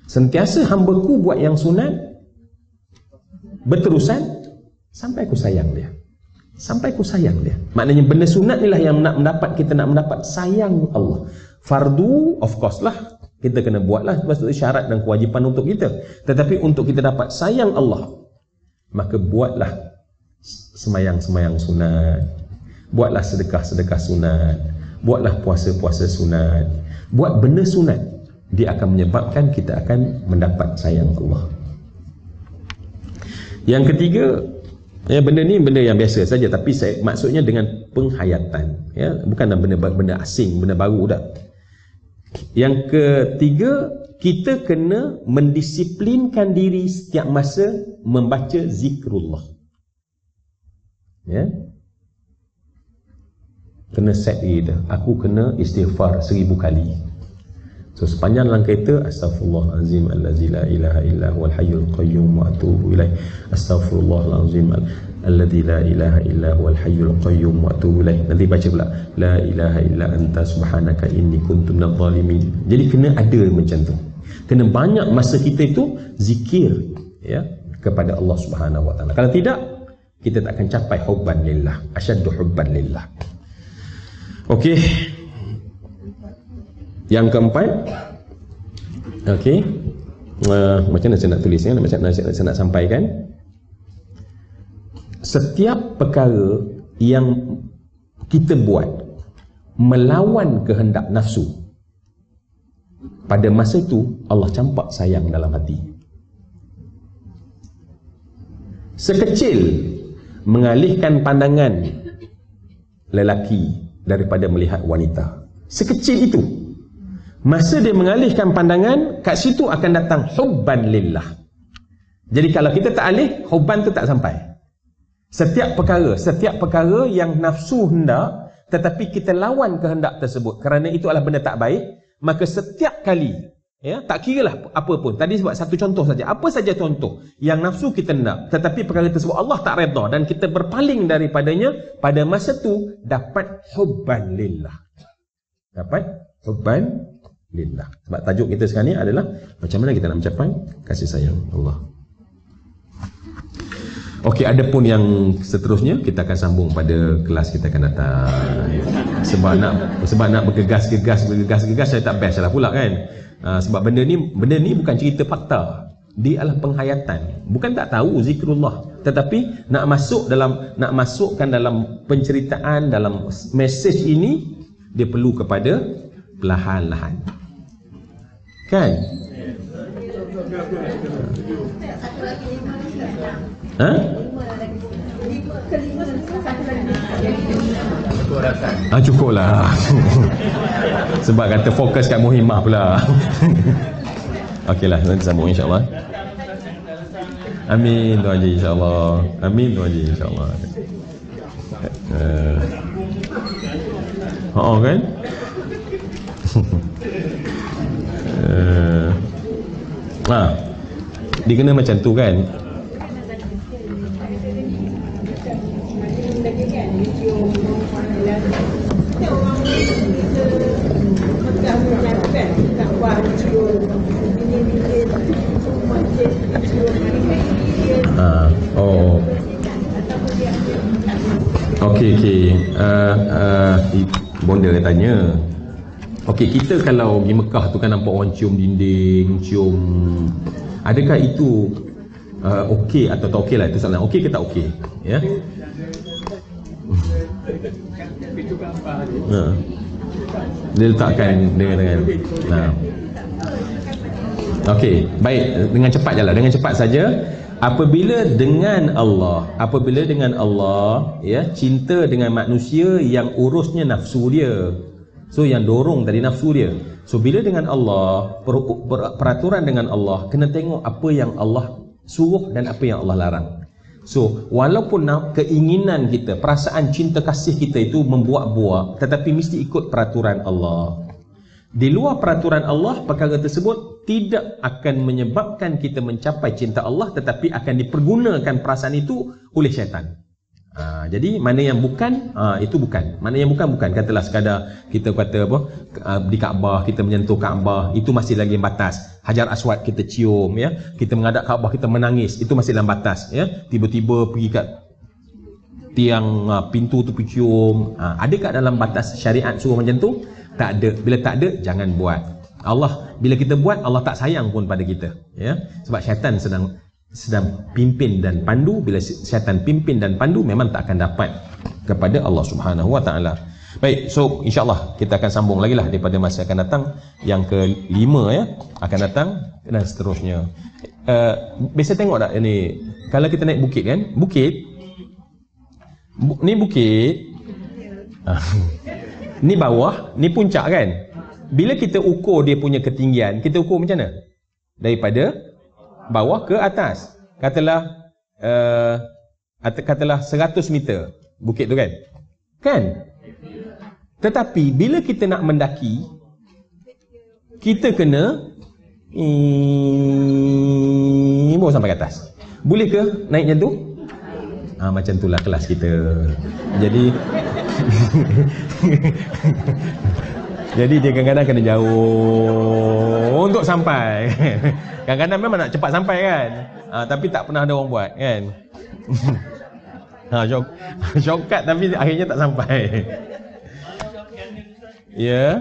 Sentiasa hamba-Ku buat yang sunat berterusan sampai aku sayang dia sampai aku sayang dia maknanya benda sunat inilah yang nak mendapat kita nak mendapat sayang Allah fardu of course lah kita kena buatlah sebab itu syarat dan kewajipan untuk kita. Tetapi untuk kita dapat sayang Allah maka buatlah semayang-semayang sunat. Buatlah sedekah-sedekah sunat. Buatlah puasa-puasa sunat. Buat benda sunat dia akan menyebabkan kita akan mendapat sayang Allah. Yang ketiga, ya benda ni benda yang biasa saja tapi saya maksudnya dengan penghayatan, ya, bukan benda benda asing, benda baru dah. Yang ketiga, kita kena mendisiplinkan diri setiap masa membaca zikrullah. Ya. Kena set diri dah. Aku kena istighfar seribu kali. So sepanjang dalam kereta Astaghfirullahalazim allazi la ilaha illa huwal hayyul qayyum wa atubu ilaih. Astaghfirullahalazim allazi la ilaha illa huwal hayyul qayyum wa atubu ilaih. Nanti baca pula la ilaha illa anta subhanaka inni kuntu minadh dhalimin. Jadi kena ada macam tu. kena banyak masa kita itu zikir ya kepada Allah Subhanahu wa taala kalau tidak kita tak akan capai hubban lillah asyaddu hubban lillah okey yang keempat okey uh, macam mana saya nak tulis ya macam mana saya nak sampaikan setiap perkara yang kita buat melawan kehendak nafsu pada masa itu Allah campak sayang dalam hati. Sekecil mengalihkan pandangan lelaki daripada melihat wanita. Sekecil itu. Masa dia mengalihkan pandangan kat situ akan datang hubban lillah. Jadi kalau kita tak alih hubban tu tak sampai setiap perkara setiap perkara yang nafsu hendak tetapi kita lawan kehendak tersebut. Kerana itu adalah benda tak baik maka setiap kali ya tak kiralah apa pun. Tadi sebab satu contoh saja. Apa saja contoh yang nafsu kita nak tetapi perkara tersebut Allah tak redha dan kita berpaling daripadanya pada masa tu dapat hubban lillah. Dapat hubban lillah. Sebab tajuk kita sekarang ni adalah macam mana kita nak mencapai kasih sayang Allah Okey, ada pun yang seterusnya kita akan sambung pada kelas kita akan datang. Sebab nak sebab nak bergegas-gegas bergegas-gegas saya tak best lah pula kan. Uh, sebab benda ni benda ni bukan cerita fakta. Dia adalah penghayatan. Bukan tak tahu zikrullah, tetapi nak masuk dalam nak masukkan dalam penceritaan dalam message ini dia perlu kepada perlahan-lahan. Kan? Ha? Ah cukup lah Sebab kata fokus kat muhimah pula. Okey lah nanti sambung insyaAllah. Amin Tuan Haji insyaAllah. Amin Tuan Haji insyaAllah. Uh, Oh kan? Uh, ah, Dia kena macam tu kan Okey okey. Uh, uh, bonda tanya. Okey, kita kalau pergi Mekah tu kan nampak orang cium dinding, cium adakah itu uh, okey atau tak okey lah itu soalan. Okey ke tak okey? Ya. Ha. Dia letakkan dengan dengan. Nah. Okey, baik dengan cepat jelah, dengan cepat saja. Apabila dengan Allah, apabila dengan Allah, ya, cinta dengan manusia yang urusnya nafsu dia. So yang dorong tadi nafsu dia. So bila dengan Allah, per, per, peraturan dengan Allah, kena tengok apa yang Allah suruh dan apa yang Allah larang. So walaupun keinginan kita, perasaan cinta kasih kita itu membuat-buat, tetapi mesti ikut peraturan Allah. Di luar peraturan Allah, perkara tersebut tidak akan menyebabkan kita mencapai cinta Allah tetapi akan dipergunakan perasaan itu oleh syaitan. Ha, jadi mana yang bukan, ha, itu bukan. Mana yang bukan, bukan. Katalah sekadar kita kata apa, di Kaabah, kita menyentuh Kaabah, itu masih lagi batas. Hajar Aswad kita cium, ya. kita menghadap Kaabah, kita menangis, itu masih dalam batas. Ya. Tiba-tiba pergi kat tiang ha, pintu tu pergi cium. Ha, adakah dalam batas syariat suruh macam tu? Tak ada. Bila tak ada, jangan buat. Allah bila kita buat Allah tak sayang pun pada kita ya. Sebab syaitan sedang sedang pimpin dan pandu. Bila syaitan pimpin dan pandu memang tak akan dapat kepada Allah Subhanahu wa taala. Baik so insyaallah kita akan sambung lagi lah daripada masa akan datang. Yang kelima ya akan datang dan seterusnya. Uh, biasa tengok tak ini? Kalau kita naik bukit kan? Bukit? Bu, ni bukit. Ni bawah ni puncak kan bila kita ukur dia punya ketinggian, kita ukur macam mana? Daripada bawah ke atas. Katalah uh, katalah 100 meter bukit tu kan? Kan? Tetapi bila kita nak mendaki, kita kena bawa sampai ke atas. Boleh ke naik macam tu? Ah, macam itulah kelas kita. Jadi Jadi dia kadang-kadang kena jauh untuk sampai. Kadang-kadang memang nak cepat sampai kan. Ha, tapi tak pernah ada orang buat kan. Ha, short, shortcut tapi akhirnya tak sampai. Ya.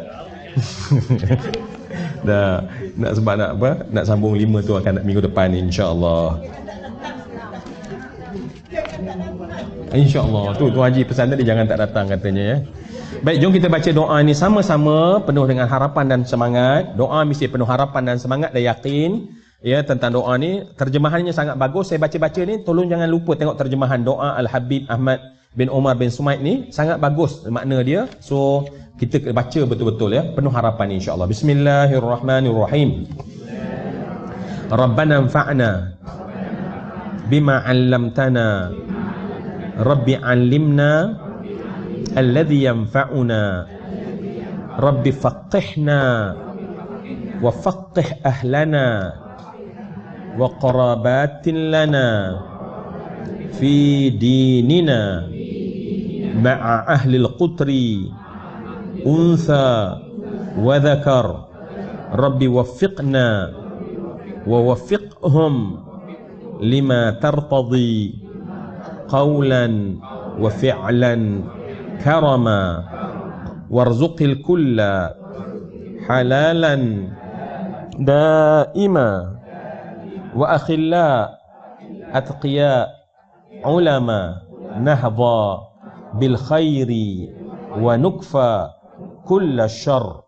Dah nak sebab nak apa? Nak sambung lima tu akan minggu depan insya-Allah. InsyaAllah tu Tuan Haji pesan tadi jangan tak datang katanya ya. Baik jom kita baca doa ni sama-sama penuh dengan harapan dan semangat. Doa mesti penuh harapan dan semangat dan yakin ya tentang doa ni. Terjemahannya sangat bagus. Saya baca-baca ni tolong jangan lupa tengok terjemahan doa Al-Habib Ahmad bin Umar bin Sumaid ni sangat bagus makna dia. So kita baca betul-betul ya penuh harapan insya-Allah. Bismillahirrahmanirrahim. Rabbana anfa'na bima 'allamtana Rabbi alimna الذي ينفعنا. رب فقحنا وفقه أهلنا وقرابات لنا في ديننا مع أهل القطر أنثى وذكر. رب وفقنا ووفقهم لما ترتضي قولا وفعلا. كرما وارزق الكل حلالا دائما وأخلاء أتقياء علماء نهضى بالخير ونكفى كل الشر.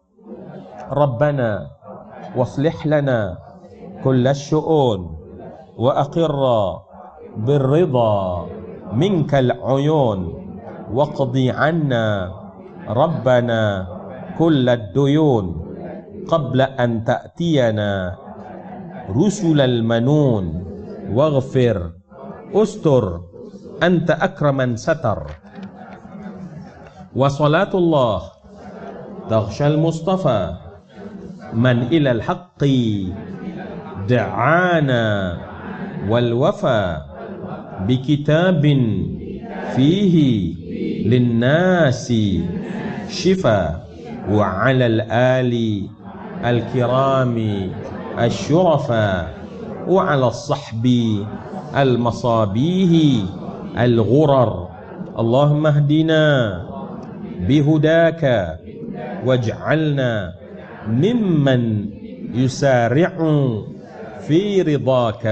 ربنا واصلح لنا كل الشؤون وأقر بالرضا منك العيون. واقضي عنا ربنا كل الديون قبل أن تأتينا رسل المنون. واغفر استر أنت أكرم ستر. وصلاة الله تغشى المصطفى من إلى الحق دعانا والوفى بكتاب فيه للناس شفا وعلى الآل الكرام الشرفاء وعلى الصحب المصابيه الغرر. اللهم اهدنا بهداك واجعلنا ممن يسارع في رضاك.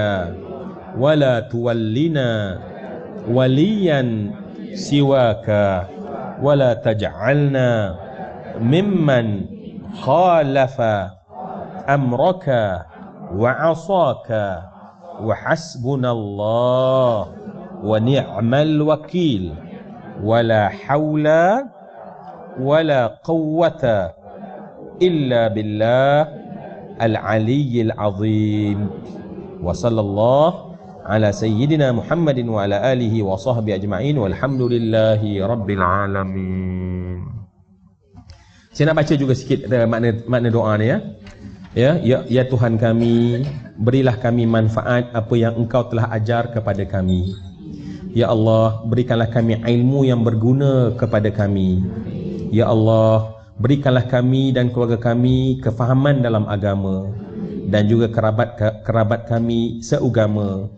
ولا تولنا وليا سواك ولا تجعلنا ممن خالف أمرك وعصاك وحسبنا الله ونعم الوكيل ولا حول ولا قوة إلا بالله العلي العظيم وصلى الله ala sayyidina Muhammadin wa ala alihi wa sahbihi ajma'in walhamdulillahi rabbil alamin. Saya nak baca juga sikit uh, makna, makna doa ni ya. ya. Ya, ya Tuhan kami, berilah kami manfaat apa yang engkau telah ajar kepada kami. Ya Allah, berikanlah kami ilmu yang berguna kepada kami. Ya Allah, berikanlah kami dan keluarga kami kefahaman dalam agama dan juga kerabat kerabat kami seugama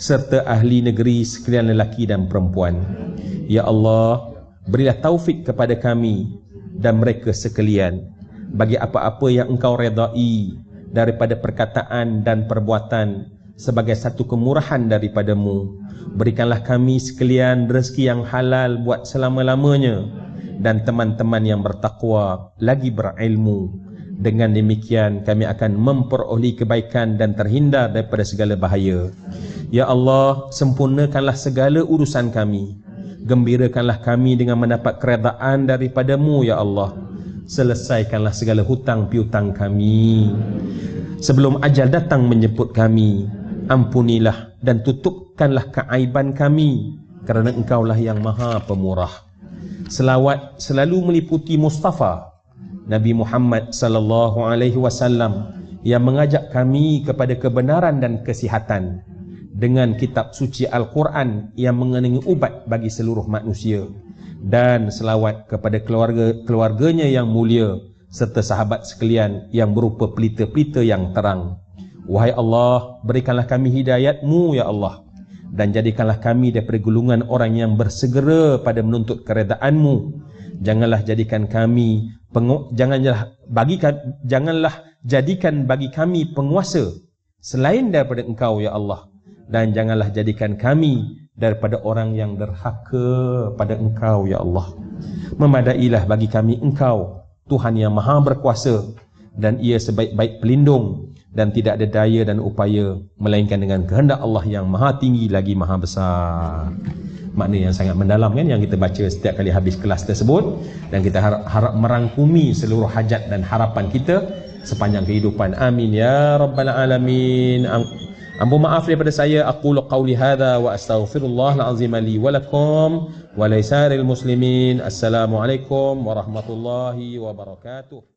serta ahli negeri sekalian lelaki dan perempuan. Ya Allah, berilah taufik kepada kami dan mereka sekalian bagi apa-apa yang Engkau redai daripada perkataan dan perbuatan sebagai satu kemurahan daripadamu. Berikanlah kami sekalian rezeki yang halal buat selama-lamanya dan teman-teman yang bertakwa lagi berilmu. Dengan demikian kami akan memperoleh kebaikan dan terhindar daripada segala bahaya. Ya Allah, sempurnakanlah segala urusan kami. Gembirakanlah kami dengan mendapat keredaan daripadamu, Ya Allah. Selesaikanlah segala hutang piutang kami. Sebelum ajal datang menjemput kami, ampunilah dan tutupkanlah keaiban kami kerana engkaulah yang maha pemurah. Selawat selalu meliputi Mustafa Nabi Muhammad sallallahu alaihi wasallam yang mengajak kami kepada kebenaran dan kesihatan dengan kitab suci Al-Quran yang mengenai ubat bagi seluruh manusia dan selawat kepada keluarga keluarganya yang mulia serta sahabat sekalian yang berupa pelita-pelita yang terang. Wahai Allah, berikanlah kami hidayatmu ya Allah dan jadikanlah kami daripada gulungan orang yang bersegera pada menuntut keredaanmu. Janganlah jadikan kami pengu- janganlah bagi janganlah jadikan bagi kami penguasa selain daripada engkau ya Allah. Dan janganlah jadikan kami daripada orang yang derhaka pada engkau ya Allah. Memadailah bagi kami engkau Tuhan yang maha berkuasa. Dan ia sebaik-baik pelindung dan tidak ada daya dan upaya melainkan dengan kehendak Allah yang maha tinggi lagi maha besar makna yang sangat mendalam kan yang kita baca setiap kali habis kelas tersebut dan kita harap, harap merangkumi seluruh hajat dan harapan kita sepanjang kehidupan amin ya rabbal alamin Ampun maaf daripada saya aku qauli hadza wa astaghfirullah alazim li wa lakum wa muslimin. Assalamualaikum warahmatullahi wabarakatuh.